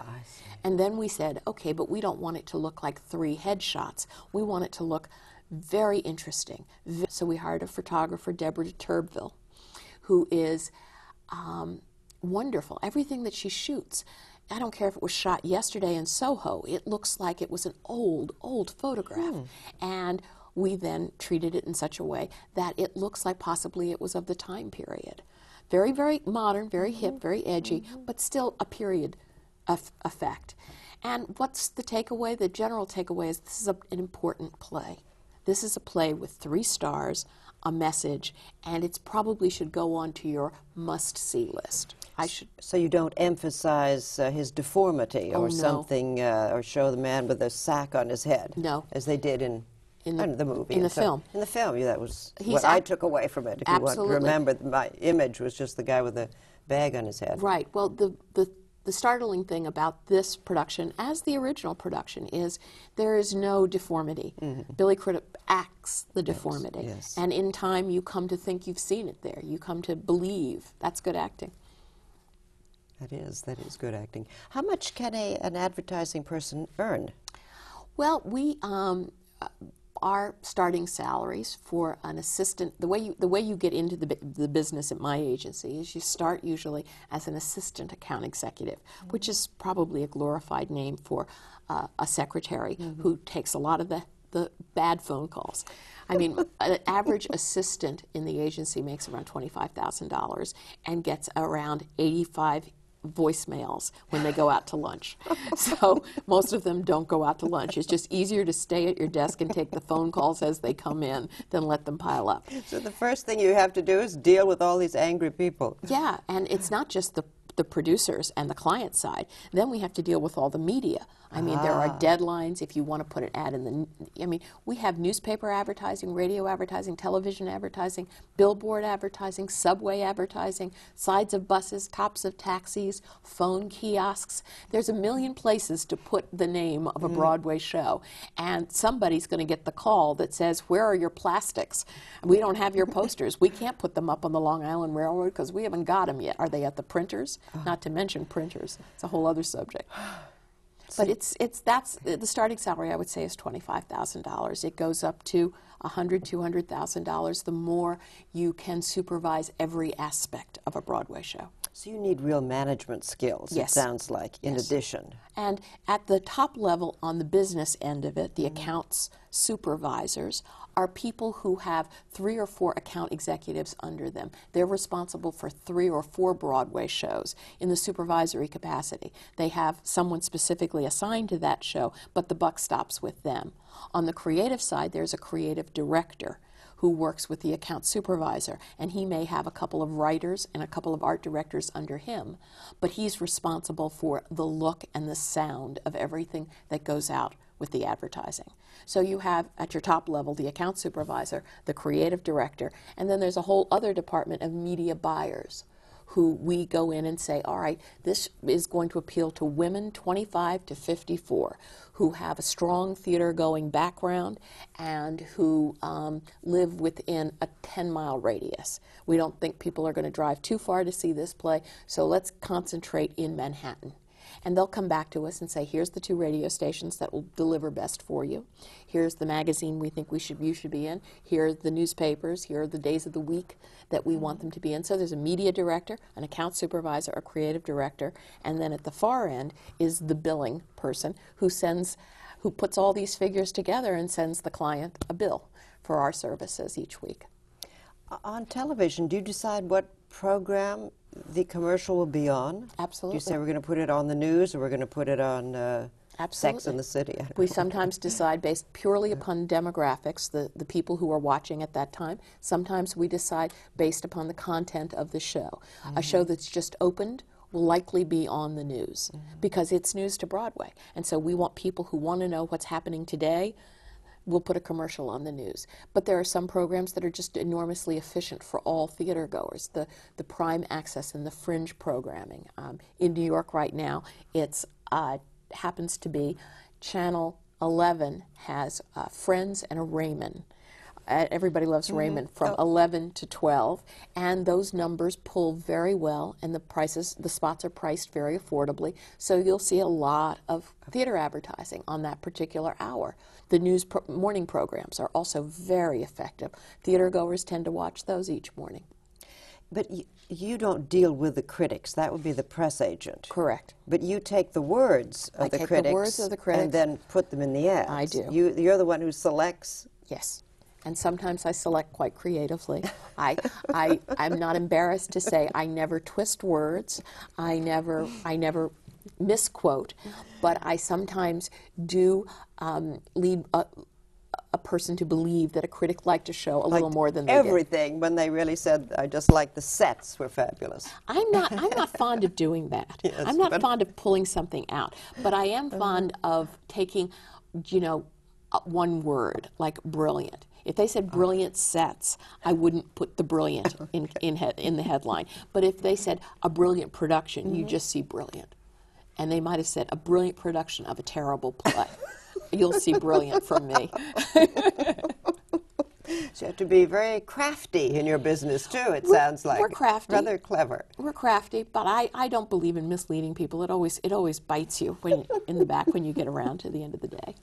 Speaker 3: And then we said, okay, but we don't want it to look like three headshots. We want it to look very interesting. So we hired a photographer, Deborah de Turbeville, who is um, wonderful. Everything that she shoots, I don't care if it was shot yesterday in Soho, it looks like it was an old, old photograph. Hmm. And we then treated it in such a way that it looks like possibly it was of the time period. Very, very modern, very hip, mm-hmm. very edgy, mm-hmm. but still a period of effect. And what's the takeaway? The general takeaway is this is a, an important play. This is a play with three stars, a message, and it probably should go on to your must-see list. I should.
Speaker 2: So you don't emphasize uh, his deformity
Speaker 3: Oh,
Speaker 2: or
Speaker 3: no.
Speaker 2: something, uh, or show the man with a sack on his head.
Speaker 3: No.
Speaker 2: as they did in.
Speaker 3: In the-
Speaker 2: I don't know, the movie
Speaker 3: in the
Speaker 2: so-
Speaker 3: film.
Speaker 2: In the film, yeah, that was
Speaker 3: He's
Speaker 2: what I took away from it. If you want to remember, my image was just the guy with the bag on his head.
Speaker 3: Right. Well, the, the, the startling thing about this production, as the original production, is there is no deformity. Billy Crudup acts the deformity.
Speaker 2: Mm-hmm. yes.
Speaker 3: And in time, you come to think you've seen it there. You come to believe. That's good acting.
Speaker 2: That is, that is good acting. How much can a, an advertising person earn?
Speaker 3: Well, we um, uh, our starting salaries for an assistant. The way you the way you get into the the business at my agency is you start usually as an assistant account executive, which is probably a glorified name for uh, a secretary who takes a lot of the the bad phone calls. I mean, *laughs* an average assistant in the agency makes around twenty-five thousand dollars and gets around eighty-five voicemails when they go out to lunch. *laughs* So most of them don't go out to lunch. It's just easier to stay at your desk and take the phone calls as they come in than let them pile up.
Speaker 2: So the first thing you have to do is deal with all these angry people.
Speaker 3: Yeah, and it's not just the the producers and the client side. Then we have to deal with all the media. I mean, there are ah. deadlines if you want to put an ad in the. I mean, we have newspaper advertising, radio advertising, television advertising, billboard advertising, subway advertising, sides of buses, tops of taxis, phone kiosks. There's a million places to put the name of a mm. Broadway show, and somebody's going to get the call that says, "Where are your plastics? We don't have your *laughs* posters. We can't put them up on the Long Island Railroad because we haven't got them yet. Are they at the printers? Uh-huh. Not to mention printers. It's a whole other subject." *gasps* But it's it's that's the starting salary I would say is twenty five thousand dollars. It goes up to a hundred, two hundred thousand dollars. The more you can supervise every aspect of a Broadway show.
Speaker 2: So you need real management skills,
Speaker 3: Yes.
Speaker 2: it sounds like, in
Speaker 3: Yes.
Speaker 2: addition.
Speaker 3: And at the top level on the business end of it, the mm-hmm. accounts supervisors are people who have three or four account executives under them. They're responsible for three or four Broadway shows in the supervisory capacity. They have someone specifically assigned to that show, but the buck stops with them. On the creative side, there's a creative director who works with the account supervisor, and he may have a couple of writers and a couple of art directors under him, but he's responsible for the look and the sound of everything that goes out with the advertising. So you have at your top level the account supervisor, the creative director, and then there's a whole other department of media buyers who we go in and say, all right, this is going to appeal to women 25 to 54 who have a strong theater going background and who um, live within a 10 mile radius. We don't think people are going to drive too far to see this play, so let's concentrate in Manhattan. And they'll come back to us and say, here's the two radio stations that will deliver best for you. Here's the magazine we think we should, you should be in. Here are the newspapers. Here are the days of the week that we want them to be in. So there's a media director, an account supervisor, a creative director, and then at the far end is the billing person who sends, who puts all these figures together and sends the client a bill for our services each week.
Speaker 2: On television, do you decide what program the commercial will be on?
Speaker 3: Absolutely.
Speaker 2: You say we're going to put it on the news or we're going to put it on uh, Sex
Speaker 3: Absolutely.
Speaker 2: in the City?
Speaker 3: We sometimes *laughs* decide based purely upon demographics, the, the people who are watching at that time. Sometimes we decide based upon the content of the show. A show that's just opened will likely be on the news because it's news to Broadway. And so we want people who want to know what's happening today. We'll put a commercial on the news. But there are some programs that are just enormously efficient for all theater goers. The, the prime access and the fringe programming. Um, in New York right now, it's uh, happens to be Channel 11 has uh, Friends and a Raymond. Uh, everybody loves Raymond from 11 to 12, and those numbers pull very well, and the prices, the spots are priced very affordably. So you'll see a lot of theater advertising on that particular hour. The news pro- morning programs are also very effective. Theater goers tend to watch those each morning.
Speaker 2: But you, you don't deal with the critics. That would be the press agent.
Speaker 3: Correct.
Speaker 2: But you take the words of the
Speaker 3: take the
Speaker 2: critics,
Speaker 3: words of the critics.
Speaker 2: and then put them in the ads.
Speaker 3: I do.
Speaker 2: You, you're the one who selects.
Speaker 3: Yes. And sometimes I select quite creatively. I, I, I'm not embarrassed to say I never twist words. I never, I never misquote, but I sometimes do um, lead a, a person to believe that a critic liked a show a little more than they did.
Speaker 2: everything when they really said, I just like the sets were fabulous.
Speaker 3: I'm not. I'm not *laughs* fond of doing that.
Speaker 2: Yes,
Speaker 3: I'm not fond of pulling something out, but I am fond of taking, you know, uh, one word like brilliant. If they said brilliant sets, I wouldn't put the brilliant *laughs* in in, in the headline. But if they said a brilliant production, you just see brilliant, and they might have said a brilliant production of a terrible play. *laughs* You'll see brilliant from me. *laughs*
Speaker 2: So you have to be very crafty in your business too. It sounds like
Speaker 3: we're crafty.
Speaker 2: rather clever.
Speaker 3: We're crafty, but I, I don't believe in misleading people. It always it always bites you when in the back when you get around to the end of the day.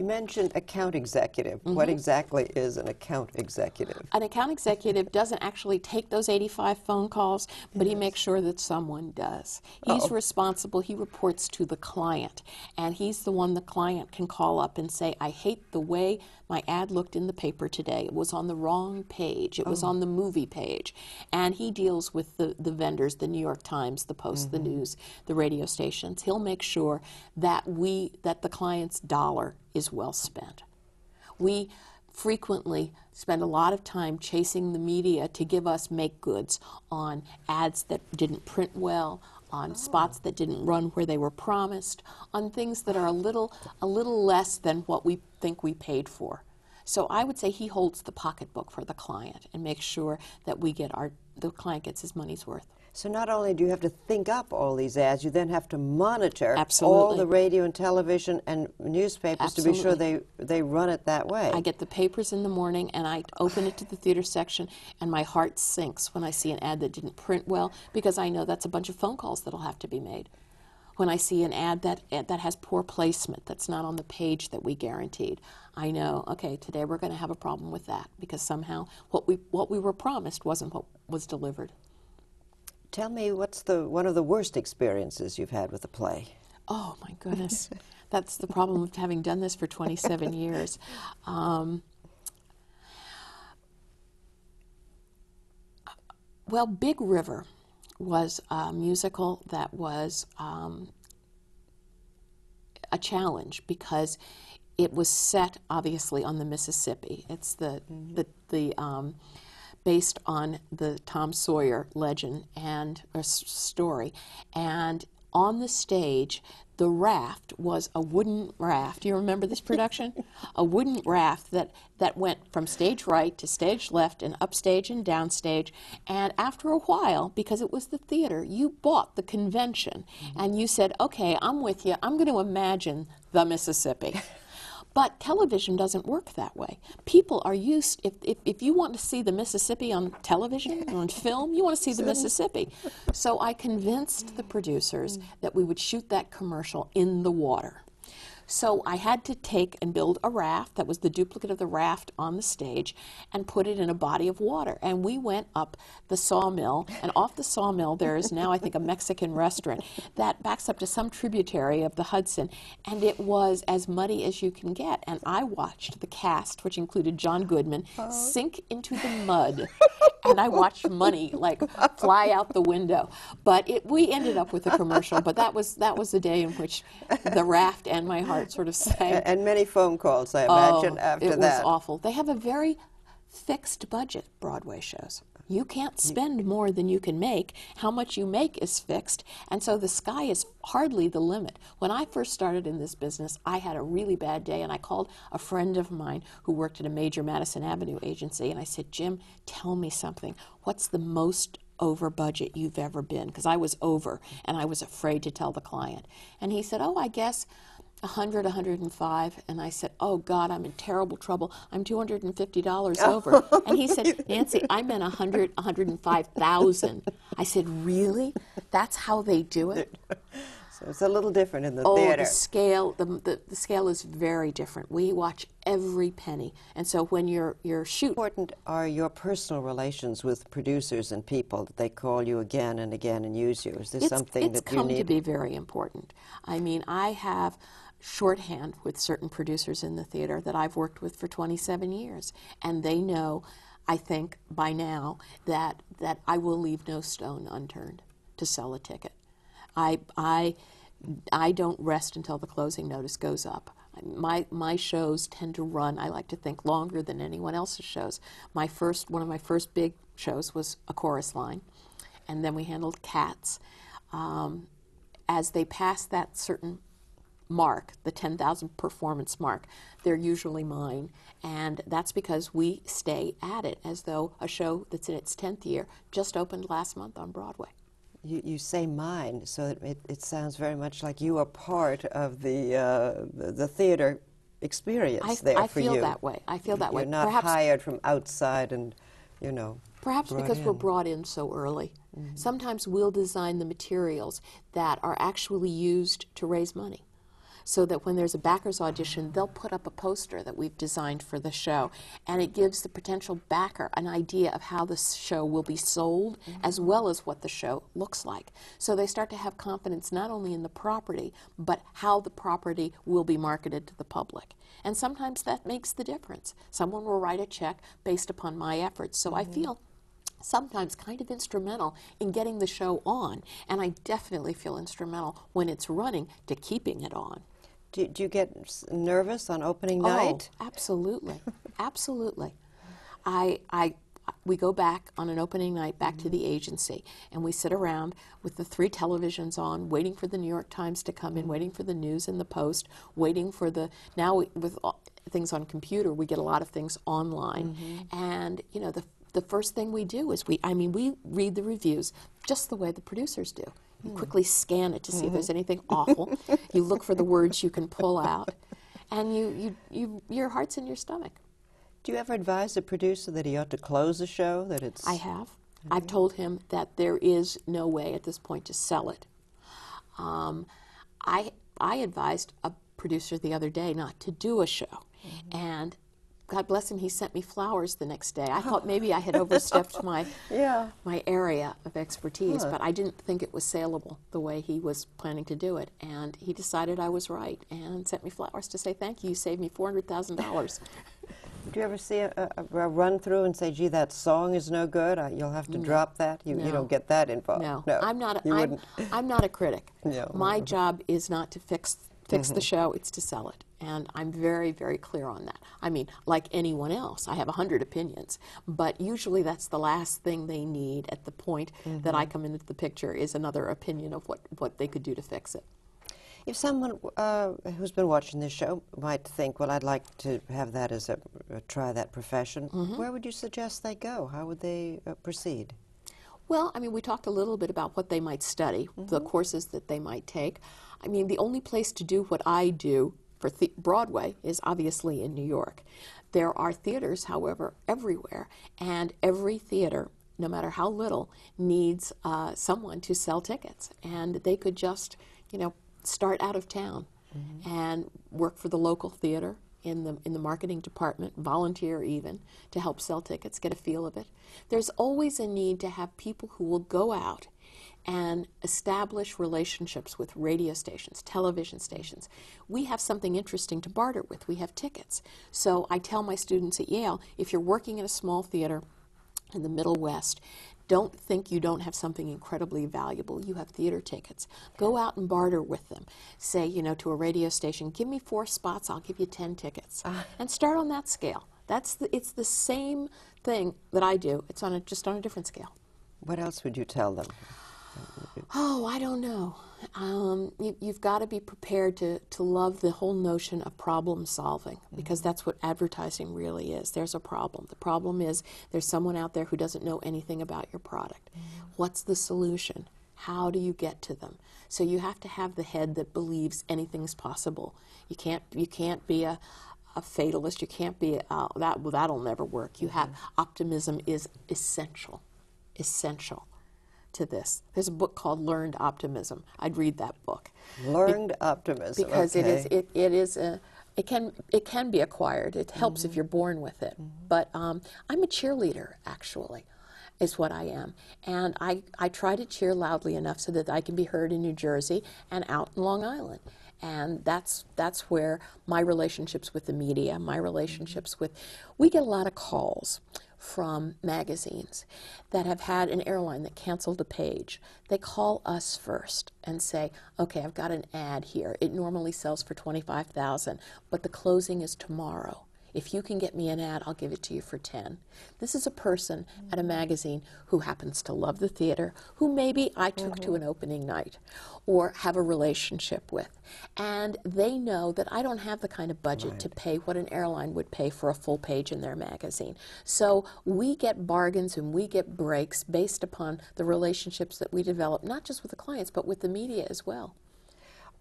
Speaker 2: You mentioned account executive. What
Speaker 3: Mm-hmm.
Speaker 2: exactly is an account executive?
Speaker 3: An account executive doesn't actually take those 85 phone calls, but he makes sure that someone does. He's responsible, he reports to the client, and he's the one the client can call up and say, I hate the way my ad looked in the paper today. It was on the wrong page, it was on the movie page. And he deals with the, the vendors, the New York Times, the Post, the news, the radio stations. He'll make sure that we that the client's dollar is well spent. We frequently spend a lot of time chasing the media to give us make goods on ads that didn't print well, on spots that didn't run where they were promised, on things that are a little a little less than what we think we paid for. So I would say he holds the pocketbook for the client and makes sure that we get our the client gets his money's worth.
Speaker 2: So not only do you have to think up all these ads, you then have to monitor all the radio and television and newspapers to be sure they, they run it that way.
Speaker 3: I get the papers in the morning and I open it to the theater section, and my heart sinks when I see an ad that didn't print well because I know that's a bunch of phone calls that'll have to be made. When I see an ad that that has poor placement, that's not on the page that we guaranteed, I know okay today we're going to have a problem with that because somehow what we what we were promised wasn't what was delivered.
Speaker 2: Tell me what's the one of the worst experiences you've had with a play?
Speaker 3: Oh my goodness, *laughs* that's the problem of having done this for 27 *laughs* years. Um, well, Big River was a musical that was um, a challenge because it was set obviously on the Mississippi. It's the the the um, based on the Tom Sawyer legend and uh, a story, and on the stage. The raft was a wooden raft. Do you remember this production? *laughs* a wooden raft that, that went from stage right to stage left and upstage and downstage. And after a while, because it was the theater, you bought the convention mm-hmm. and you said, okay, I'm with you. I'm going to imagine the Mississippi. *laughs* But television doesn't work that way. People are used, if, if, if you want to see the Mississippi on television, on film, you want to see the Mississippi. So I convinced the producers that we would shoot that commercial in the water. So I had to take and build a raft that was the duplicate of the raft on the stage and put it in a body of water. And we went up the sawmill, and off the sawmill there is now, I think, a Mexican restaurant that backs up to some tributary of the Hudson. And it was as muddy as you can get. And I watched the cast, which included John Goodman, oh. sink into the mud. and I watched money like fly out the window. But it, we ended up with a commercial. But that was that was the day in which the raft and my heart sort of sank.
Speaker 2: And many phone calls, I imagine,
Speaker 3: Oh,
Speaker 2: after
Speaker 3: it
Speaker 2: that.
Speaker 3: was awful. They have a very fixed budget, Broadway shows. You can't spend more than you can make. How much you make is fixed, and so the sky is hardly the limit. When I first started in this business, I had a really bad day, and I called a friend of mine who worked at a major Madison Avenue agency, and I said, Jim, tell me something. What's the most over budget you've ever been? Because I was over, and I was afraid to tell the client. And he said, Oh, I guess 100, 105. And I said, Oh God, I'm in terrible trouble. I'm $250 over. And he said, Nancy, I meant 100, 105,000. I said, Really? That's how they do it? *laughs*
Speaker 2: So it's a little different in the
Speaker 3: Oh,
Speaker 2: theater.
Speaker 3: the scale, the, the, the scale is very different. We watch every penny. And so when you're, you're shoot,
Speaker 2: important are your personal relations with producers and people that they call you again and again and use you? Is this
Speaker 3: it's,
Speaker 2: something
Speaker 3: it's
Speaker 2: that you need?
Speaker 3: It's come
Speaker 2: need?
Speaker 3: to be very important. I mean, I have shorthand with certain producers in the theater that I've worked with for 27 years, and they know, I think by now, that that I will leave no stone unturned to sell a ticket. I I I don't rest until the closing notice goes up. My my shows tend to run. I like to think longer than anyone else's shows. My first one of my first big shows was a chorus line, and then we handled cats. Um, as they pass that certain mark, the 10,000 performance mark, they're usually mine. And that's because we stay at it as though a show that's in its 10th year just opened last month on Broadway.
Speaker 2: You, you say mine, so it, it sounds very much like you are part of the uh, the, the theater experience
Speaker 3: I,
Speaker 2: there
Speaker 3: I
Speaker 2: for
Speaker 3: feel that way. I feel that
Speaker 2: You're
Speaker 3: way.
Speaker 2: not
Speaker 3: perhaps
Speaker 2: hired from outside and, you know.
Speaker 3: perhaps because we're.
Speaker 2: Mm-hmm.
Speaker 3: brought in so early. Sometimes we'll design the materials that are actually used to raise money. So that when there's a backers audition, they'll put up a poster that we've designed for the show, and it gives the potential backer an idea of how the show will be sold as mm-hmm. well as what the show looks like. So they start to have confidence not only in the property, but how the property will be marketed to the public. And sometimes that makes the difference. Someone will write a check based upon my efforts. So I mm-hmm. feel sometimes kind of instrumental in getting the show on, and I definitely feel instrumental when it's running to keeping it on.
Speaker 2: Do, do you get nervous on opening oh, night?
Speaker 3: Oh, absolutely, *laughs* absolutely. I, I, we go back on an opening night back to mm-hmm. the agency, and we sit around with the three televisions on, waiting for the New York Times to come in, mm-hmm. waiting for the news and the Post, waiting for the now we, with all, things on computer, we get a lot of things online, mm-hmm. and you know the the first thing we do is we I mean we read the reviews just the way the producers do. You hmm. quickly scan it to see if there's mm-hmm. anything *laughs* awful. You look for the words you can pull out, and you, you, you your heart's in your stomach.
Speaker 2: Do you ever advise a producer that he ought to close a show? That it's
Speaker 3: I have. Mm-hmm. I've told him that there is no way at this point to sell it. Um, I I advised a producer the other day not to do a show, mm-hmm. and God bless him, he sent me flowers the next day. I thought *laughs* maybe I had overstepped my *laughs*
Speaker 2: Yeah.
Speaker 3: my area of expertise, but I didn't think it was saleable the way he was planning to do it. And he decided I was right and sent me flowers to say thank you. You saved me four hundred thousand dollars. *laughs*
Speaker 2: Do you ever see a, a, a run through and say, "Gee, that song is no good. Uh, you'll have to drop that." You, you don't get that involved.
Speaker 3: No,
Speaker 2: no
Speaker 3: I'm not. A, I'm. I'm not a critic.
Speaker 2: No.
Speaker 3: My job is not to fix fix
Speaker 2: Mm-hmm.
Speaker 3: the show; it's to sell it, and I'm very, very clear on that. I mean, like anyone else, I have a hundred opinions, but usually that's the last thing they need at the point that I
Speaker 2: Mm-hmm.
Speaker 3: come into the picture is another opinion of what what they could do to fix it.
Speaker 2: If someone uh, who's been watching this show might think, "Well, I'd like to have that as a, try that profession,"
Speaker 3: Mm-hmm.
Speaker 2: where would you suggest they go? How would they uh, proceed?
Speaker 3: Well, I mean, we talked a little bit about what they might study, the courses that they might take. I mean, the only place to do what I do for the- Broadway is obviously in New York. There are theaters, however, everywhere, and every theater, no matter how little, needs uh, someone to sell tickets. And they could just, you know, start out of town and work for the local theater in the in the marketing department, volunteer even to help sell tickets, get a feel of it. There's always a need to have people who will go out and establish relationships with radio stations, television stations. We have something interesting to barter with. We have tickets. So I tell my students at Yale, if you're working in a small theater in the Middle West, don't think you don't have something incredibly valuable. You have theater tickets. Go out and barter with them. Say, you know, to a radio station, give me four spots, I'll give you 10 tickets. Ah. And start on that scale. That's the, it's the same thing that I do. It's on a, just on a different scale.
Speaker 2: What else would you tell them?
Speaker 3: Oh, I don't know. Um, you, you've got to be prepared to, to love the whole notion of problem solving because that's what advertising really is. There's a problem. The problem is there's someone out there who doesn't know anything about your product. What's the solution? How do you get to them? So you have to have the head that believes anything's possible. You can't you can't be a a fatalist. You can't be uh, that. Well, that'll never work. You have optimism is essential, essential to this. There's a book called Learned Optimism. I'd read that book
Speaker 2: Learned optimism.
Speaker 3: because it is it, it is a it can it can be acquired. It helps if you're born with it. But um, I'm a cheerleader actually. Is what I am, and I, I try to cheer loudly enough so that I can be heard in New Jersey and out in Long Island, and that's that's where my relationships with the media, my relationships with, we get a lot of calls from magazines that have had an airline that canceled a page. They call us first and say, "Okay, I've got an ad here. It normally sells for 25,000, but the closing is tomorrow. If you can get me an ad, I'll give it to you for 10." This is a person at a magazine who happens to love the theater, who maybe I took to mm-hmm. an opening night or have a relationship with. And they know that I don't have the kind of budget to pay what an airline would pay for a full page in their magazine. So we get bargains and we get breaks based upon the relationships that we develop, not just with the clients, but with the media as well.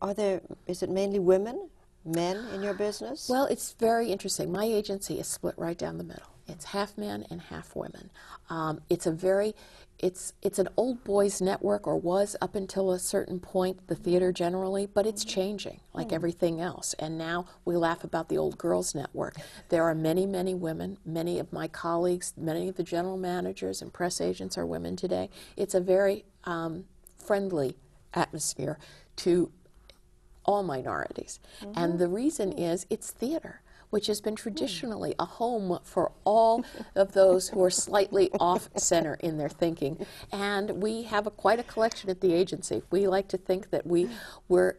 Speaker 2: Are there? Is it mainly women, men in your business?
Speaker 3: Well, it's very interesting. My agency is split right down the middle. It's half men and half women. Um, it's a very, it's it's an old boys network, or was up until a certain point, the theater generally, but it's changing like everything else. And now we laugh about the old girls network. There are many, many women. Many of my colleagues, many of the general managers and press agents are women today. It's a very um, friendly atmosphere to all minorities. And the reason mm-hmm. is it's theater, which has been mm. traditionally a home for all of those who are slightly off center in their thinking. And we have a, quite a collection at the agency. We like to think that we, we're,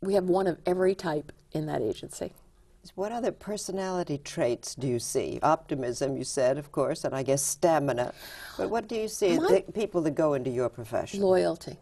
Speaker 3: we have one of every type in that agency.
Speaker 2: What other personality traits do you see? Optimism, you said, of course, and I guess stamina. But what do you see
Speaker 3: My-
Speaker 2: the people that go into your profession?
Speaker 3: Loyalty.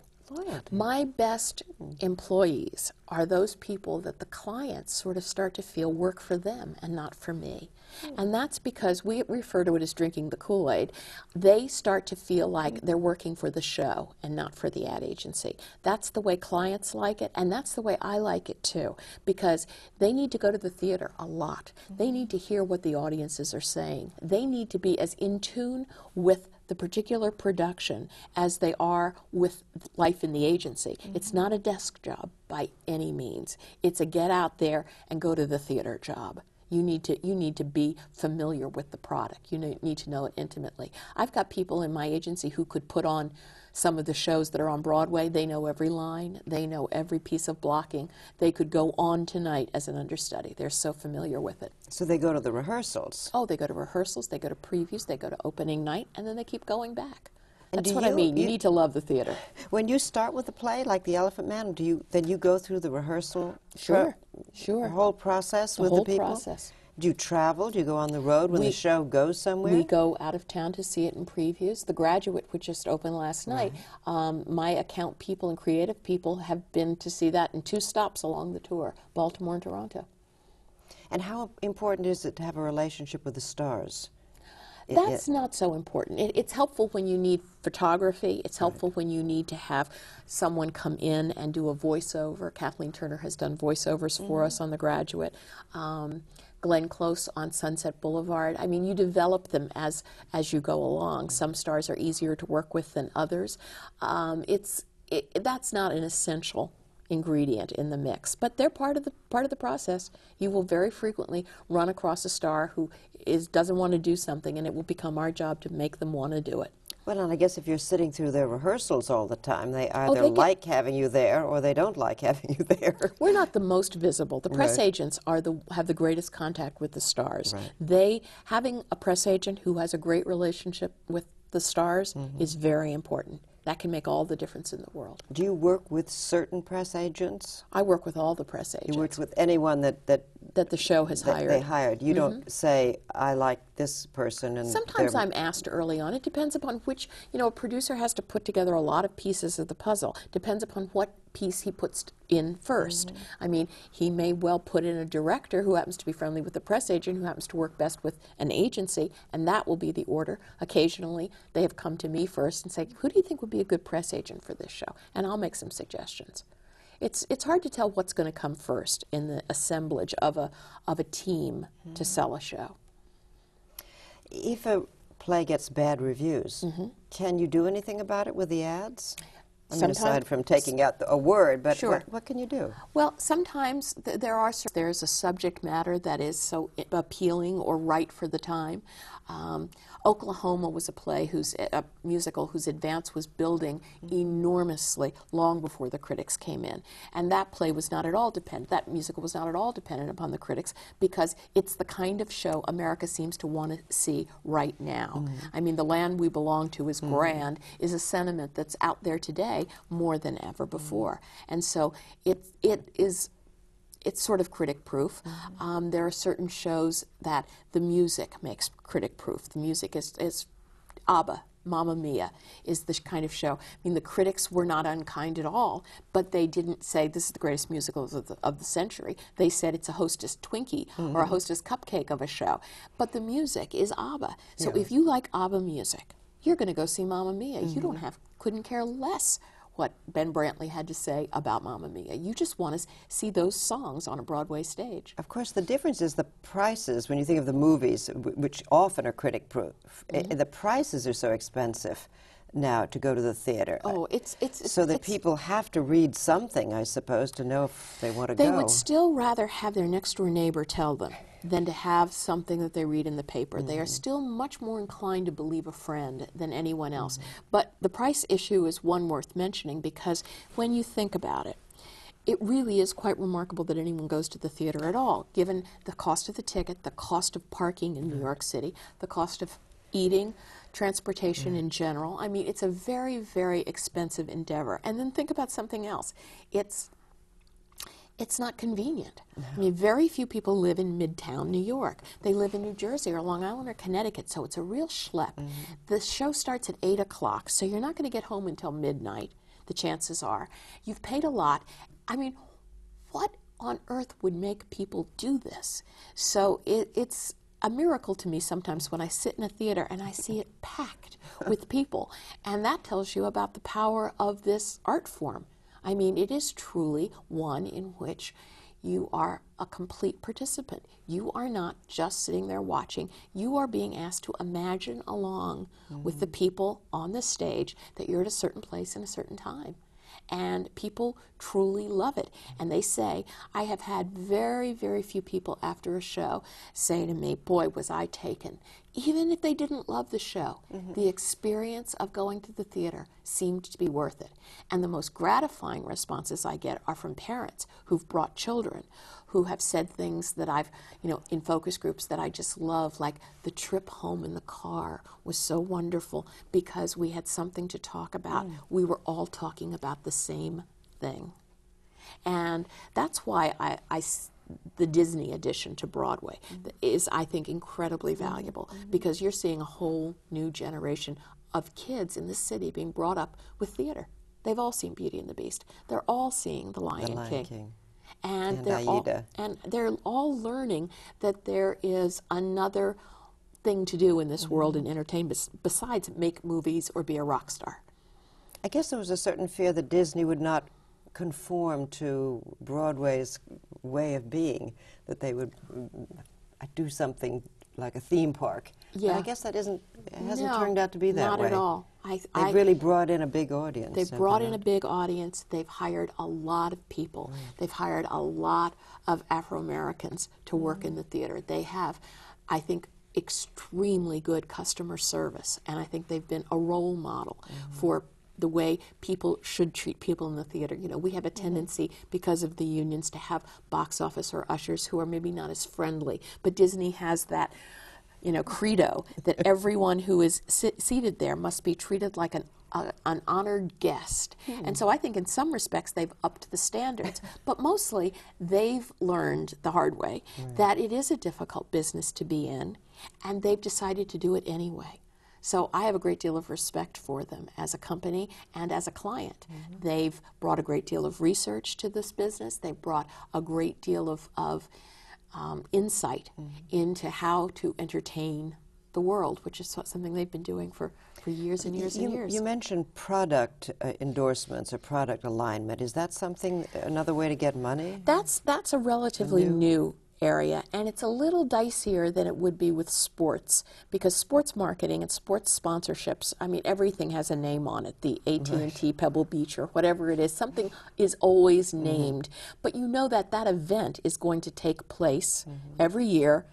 Speaker 3: My best employees are those people that the clients sort of start to feel work for them and not for me. Hmm. And that's because we refer to it as drinking the Kool Aid. They start to feel like hmm. they're working for the show and not for the ad agency. That's the way clients like it, and that's the way I like it too, because they need to go to the theater a lot. They hmm. need to hear what the audiences are saying. They need to be as in tune with the particular production as they are with life in the agency. Mm-hmm. It's not a desk job by any means. It's a get out there and go to the theater job. You need to you need to be familiar with the product. You need to know it intimately. I've got people in my agency who could put on some of the shows that are on Broadway. They know every line. They know every piece of blocking. They could go on tonight as an understudy. They're so familiar with it.
Speaker 2: So they go to the rehearsals.
Speaker 3: Oh, they go to rehearsals, they go to previews, they go to opening night, and then they keep going back.
Speaker 2: And
Speaker 3: That's what I mean. You,
Speaker 2: you-
Speaker 3: need to love the theater.
Speaker 2: When you start with a play like The Elephant Man, do you then you go through the rehearsal?
Speaker 3: Sure, sure.
Speaker 2: The whole process
Speaker 3: The
Speaker 2: with
Speaker 3: whole
Speaker 2: the people.
Speaker 3: process.
Speaker 2: Do you travel? Do you go on the road when
Speaker 3: We-
Speaker 2: the show goes somewhere?
Speaker 3: We go out of town to see it in previews. The Graduate, which just opened last night, um, my account people and creative people have been to see that in two stops along the tour Baltimore and Toronto.
Speaker 2: And how important is it to have a relationship with the stars?
Speaker 3: That's not so important. It, it's helpful when you need photography. It's helpful when you need to have someone come in and do a voiceover. Kathleen Turner has done voiceovers for us on The Graduate. Um, Glenn Close on Sunset Boulevard. I mean, you develop them as as you go along. Some stars are easier to work with than others. Um, it's it, that's not an essential ingredient in the mix, but they're part of the part of the process. You will very frequently run across a star who is doesn't want to do something, and it will become our job to make them want to do it.
Speaker 2: Well, and I guess if you're sitting through their rehearsals all the time, they either
Speaker 3: Oh, they
Speaker 2: like having you there or they don't like *laughs* having you there.
Speaker 3: We're not the most visible. The press
Speaker 2: Right.
Speaker 3: agents are the have the greatest contact with the stars.
Speaker 2: Right.
Speaker 3: They having a press agent who has a great relationship with the stars
Speaker 2: Mm-hmm.
Speaker 3: is very important. That can make all the difference in the world.
Speaker 2: Do you work with certain press agents?
Speaker 3: I work with all the press agents
Speaker 2: You work with anyone that, that,
Speaker 3: that the show has
Speaker 2: that
Speaker 3: hired.
Speaker 2: they hired. You don't mm-hmm. say, I like this person and
Speaker 3: Sometimes
Speaker 2: they're-
Speaker 3: I'm asked early on. It depends upon which, you know, a producer has to put together a lot of pieces of the puzzle. Depends upon what piece he puts in 1st I mean, he may well put in a director who happens to be friendly with the press agent, who happens to work best with an agency, and that will be the order. Occasionally, they have come to me first and say, "Who do you think would be a good press agent for this show?" And I'll make some suggestions. It's it's hard to tell what's going to come first in the assemblage of a of a team to sell a show.
Speaker 2: If a play gets bad reviews,
Speaker 3: Mm-hmm.
Speaker 2: can you do anything about it with the ads? I mean,
Speaker 3: Sometimes-
Speaker 2: aside from taking out the, a word, but
Speaker 3: Sure.
Speaker 2: what, what can you do?
Speaker 3: Well, sometimes th- there are there's a subject matter that is so appealing or right for the time. Um, Oklahoma was a play whose a musical whose advance was building mm-hmm. enormously long before the critics came in, and that play was not at all dependent. That musical was not at all dependent upon the critics because it's the kind of show America seems to want to see right now. Mm-hmm. I mean, the land we belong to is mm-hmm. grand is a sentiment that's out there today more than ever before, and so it it is it's sort of critic proof. Mm-hmm. Um, there are certain shows that the music makes critic proof. The music is, is ABBA, Mamma Mia, is the kind of show. I mean, the critics were not unkind at all, but they didn't say this is the greatest musical of the, of the century. They said it's a hostess Twinkie mm-hmm. or a hostess cupcake of a show. But the music is ABBA. So if you like ABBA music, you're going to go see Mamma Mia. You don't mm-hmm. have couldn't care less what Ben Brantley had to say about Mamma Mia. You just want to see those songs on a Broadway stage.
Speaker 2: Of course, the difference is the prices. When you think of the movies, which often are critic proof,
Speaker 3: Mm-hmm.
Speaker 2: eh, the prices are so expensive now to go to the theater.
Speaker 3: Oh, it's it's
Speaker 2: so that
Speaker 3: it's-
Speaker 2: people have to read something, I suppose, to know if they want to
Speaker 3: They
Speaker 2: go.
Speaker 3: They would still rather have their next door neighbor tell them than to have something that they read in the paper. They are mm-hmm. still much more inclined to believe a friend than anyone else. Mm-hmm. But the price issue is one worth mentioning because when you think about it, it really is quite remarkable that anyone goes to the theater at all, given the cost of the ticket, the cost of parking in New mm-hmm. York City, the cost of eating, transportation in general. I mean, it's a very, very expensive endeavor. And then think about something else. It's it's not convenient. I mean, very few people live in Midtown New York. They live in New Jersey or Long Island or Connecticut, so it's a real schlep. Mm-hmm. The show starts at 8 o'clock, so you're not going to get home until midnight, the chances are. You've paid a lot. I mean, what on earth would make people do this? So it, it's a miracle to me sometimes when I sit in a theater and I see it packed *laughs* with people. And that tells you about the power of this art form. I mean, it is truly one in which you are a complete participant. You are not just sitting there watching. You are being asked to imagine along with the mm. people on the stage that you're at a certain place in a certain time. And people truly love it. And they say, I have had very, very few people after a show say to me, Boy, was I taken. Even if they didn't love the show, mm-hmm. the experience of going to the theater seemed to be worth it. And the most gratifying responses I get are from parents who've brought children who have said things that I've, you know, in focus groups that I just love, like the trip home in the car was so wonderful because we had something to talk about. We were all talking about the same thing. And that's why I, the Disney addition to Broadway mm-hmm. is, I think, incredibly mm-hmm. valuable mm-hmm. because you're seeing a whole new generation of kids in the city being brought up with theater. They've all seen Beauty and the Beast. They're all seeing The Lion,
Speaker 2: Lion
Speaker 3: King.
Speaker 2: King.
Speaker 3: And,
Speaker 2: And
Speaker 3: they're all, and they're all learning that there is another thing to do in this world in entertainment bes- besides make movies or be a rock star.
Speaker 2: I guess there was a certain fear that Disney would not conform to Broadway's way of being, that they would mm, do something like a theme park. But
Speaker 3: Yeah.
Speaker 2: I guess that isn't it hasn't
Speaker 3: No,
Speaker 2: turned out to be that
Speaker 3: not
Speaker 2: way.
Speaker 3: at all. I,
Speaker 2: They've
Speaker 3: I,
Speaker 2: really brought in a big audience.
Speaker 3: They've
Speaker 2: have
Speaker 3: brought in a big audience. They've hired a lot of people. Mm. They've hired a lot of Afro Americans to work in the mm. theater. They have, I think, extremely good customer service, and I think they've been a role model mm. for the way people should treat people in the theater. You know, we have a tendency because of the unions to have box office or ushers who are maybe not as friendly, but Disney has that you know, credo that *laughs* everyone who is sit- seated there must be treated like an uh, an honored guest. And so I think in some respects they've upped the standards, *laughs* but mostly they've learned the hard way that it is a difficult business to be in, and they've decided to do it anyway. So I have a great deal of respect for them as a company and as a client. They've brought a great deal of research to this business. They've brought a great deal of, of um, insight into how to entertain the world, which is something they've been doing for, for years and years
Speaker 2: you,
Speaker 3: and years.
Speaker 2: you mentioned product uh, endorsements or product alignment. Is that something, another way to get money?
Speaker 3: That's that's a relatively new area, and it's a little dicier than it would be with sports because sports marketing and sports sponsorships. I mean, everything has a name on it. The AT and T Pebble Beach or whatever it is, something is always mm-hmm. named. But you know that that event is going to take place mm-hmm. every year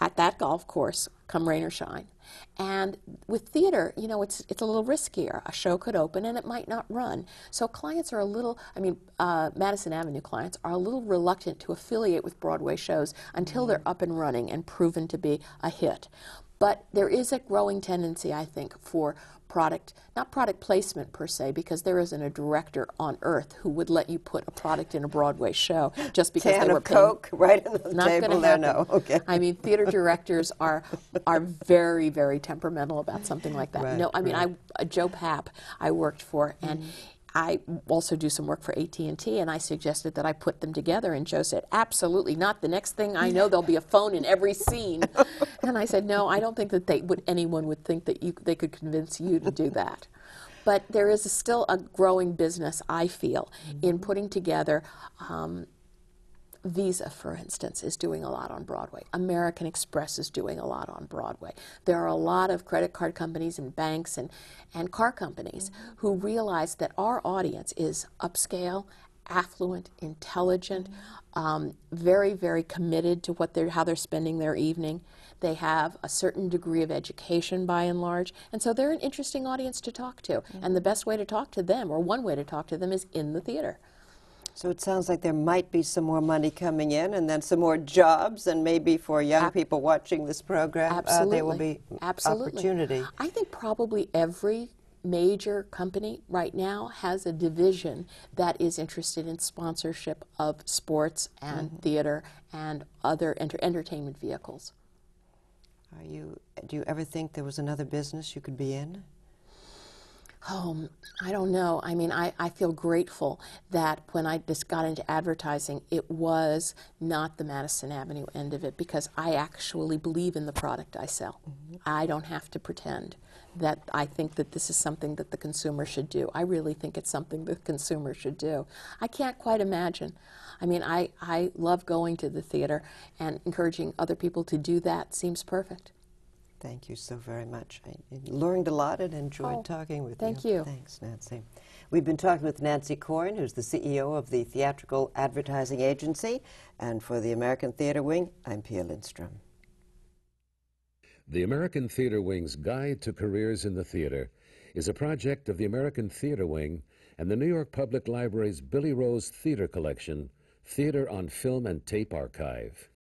Speaker 3: at that golf course, come rain or shine. And with theater, you know, it's it's a little riskier. A show could open and it might not run. So clients are a little, I mean, uh, Madison Avenue clients are a little reluctant to affiliate with Broadway shows until they're up and running and proven to be a hit. But there is a growing tendency, I think, for product, not product placement per se, because there isn't a director on earth who would let you put a product in a Broadway show just because
Speaker 2: Can
Speaker 3: they were
Speaker 2: of
Speaker 3: paying.
Speaker 2: Coke right on the
Speaker 3: Not
Speaker 2: table
Speaker 3: happen.
Speaker 2: No. Okay.
Speaker 3: I mean, theater directors are are very, very temperamental about something like that.
Speaker 2: Right,
Speaker 3: no, I mean,
Speaker 2: right.
Speaker 3: I uh, Joe Papp, I worked for, and I also do some work for AT and T, and I suggested that I put them together, and Joe said, "Absolutely not. The next thing I know, there'll be a phone in every scene." *laughs* and I said, "No, I don't think that they would. Anyone would think that you they could convince you to do that." But there is still a growing business, I feel, in putting together. Um, Visa, for instance, is doing a lot on Broadway. American Express is doing a lot on Broadway. There are a lot of credit card companies and banks and, and car companies mm-hmm. who realize that our audience is upscale, affluent, intelligent, mm-hmm. um, very, very committed to what they're, how they're spending their evening. They have a certain degree of education by and large, and so they're an interesting audience to talk to. And mm-hmm. the best way to talk to them, or one way to talk to them, is in the theater.
Speaker 2: So it sounds like there might be some more money coming in, and then some more jobs, and maybe for young
Speaker 3: Ab-
Speaker 2: people watching this program, uh, there will be
Speaker 3: Absolutely.
Speaker 2: opportunity.
Speaker 3: I think probably every major company right now has a division that is interested in sponsorship of sports and
Speaker 2: Mm-hmm.
Speaker 3: theater and other enter- entertainment vehicles.
Speaker 2: Are you? Do you ever think there was another business you could be in?
Speaker 3: Oh, I don't know. I mean, I, I feel grateful that when I just got into advertising, it was not the Madison Avenue end of it because I actually believe in the product I sell. Mm-hmm. I don't have to pretend that I think that this is something that the consumer should do. I really think it's something the consumer should do. I can't quite imagine. I mean, I, I love going to the theater and encouraging other people to do that seems perfect.
Speaker 2: Thank you so very much. I learned a lot and enjoyed
Speaker 3: Oh,
Speaker 2: talking with
Speaker 3: thank
Speaker 2: you.
Speaker 3: Thank you.
Speaker 2: Thanks, Nancy. We've been talking with Nancy Coyne, who's the CEO of the Theatrical Advertising Agency, and for the American Theater Wing, I'm Pia Lindström.
Speaker 1: The American Theater Wing's Guide to Careers in the Theater is a project of the American Theater Wing and the New York Public Library's Billy Rose Theater Collection, Theater on Film and Tape Archive.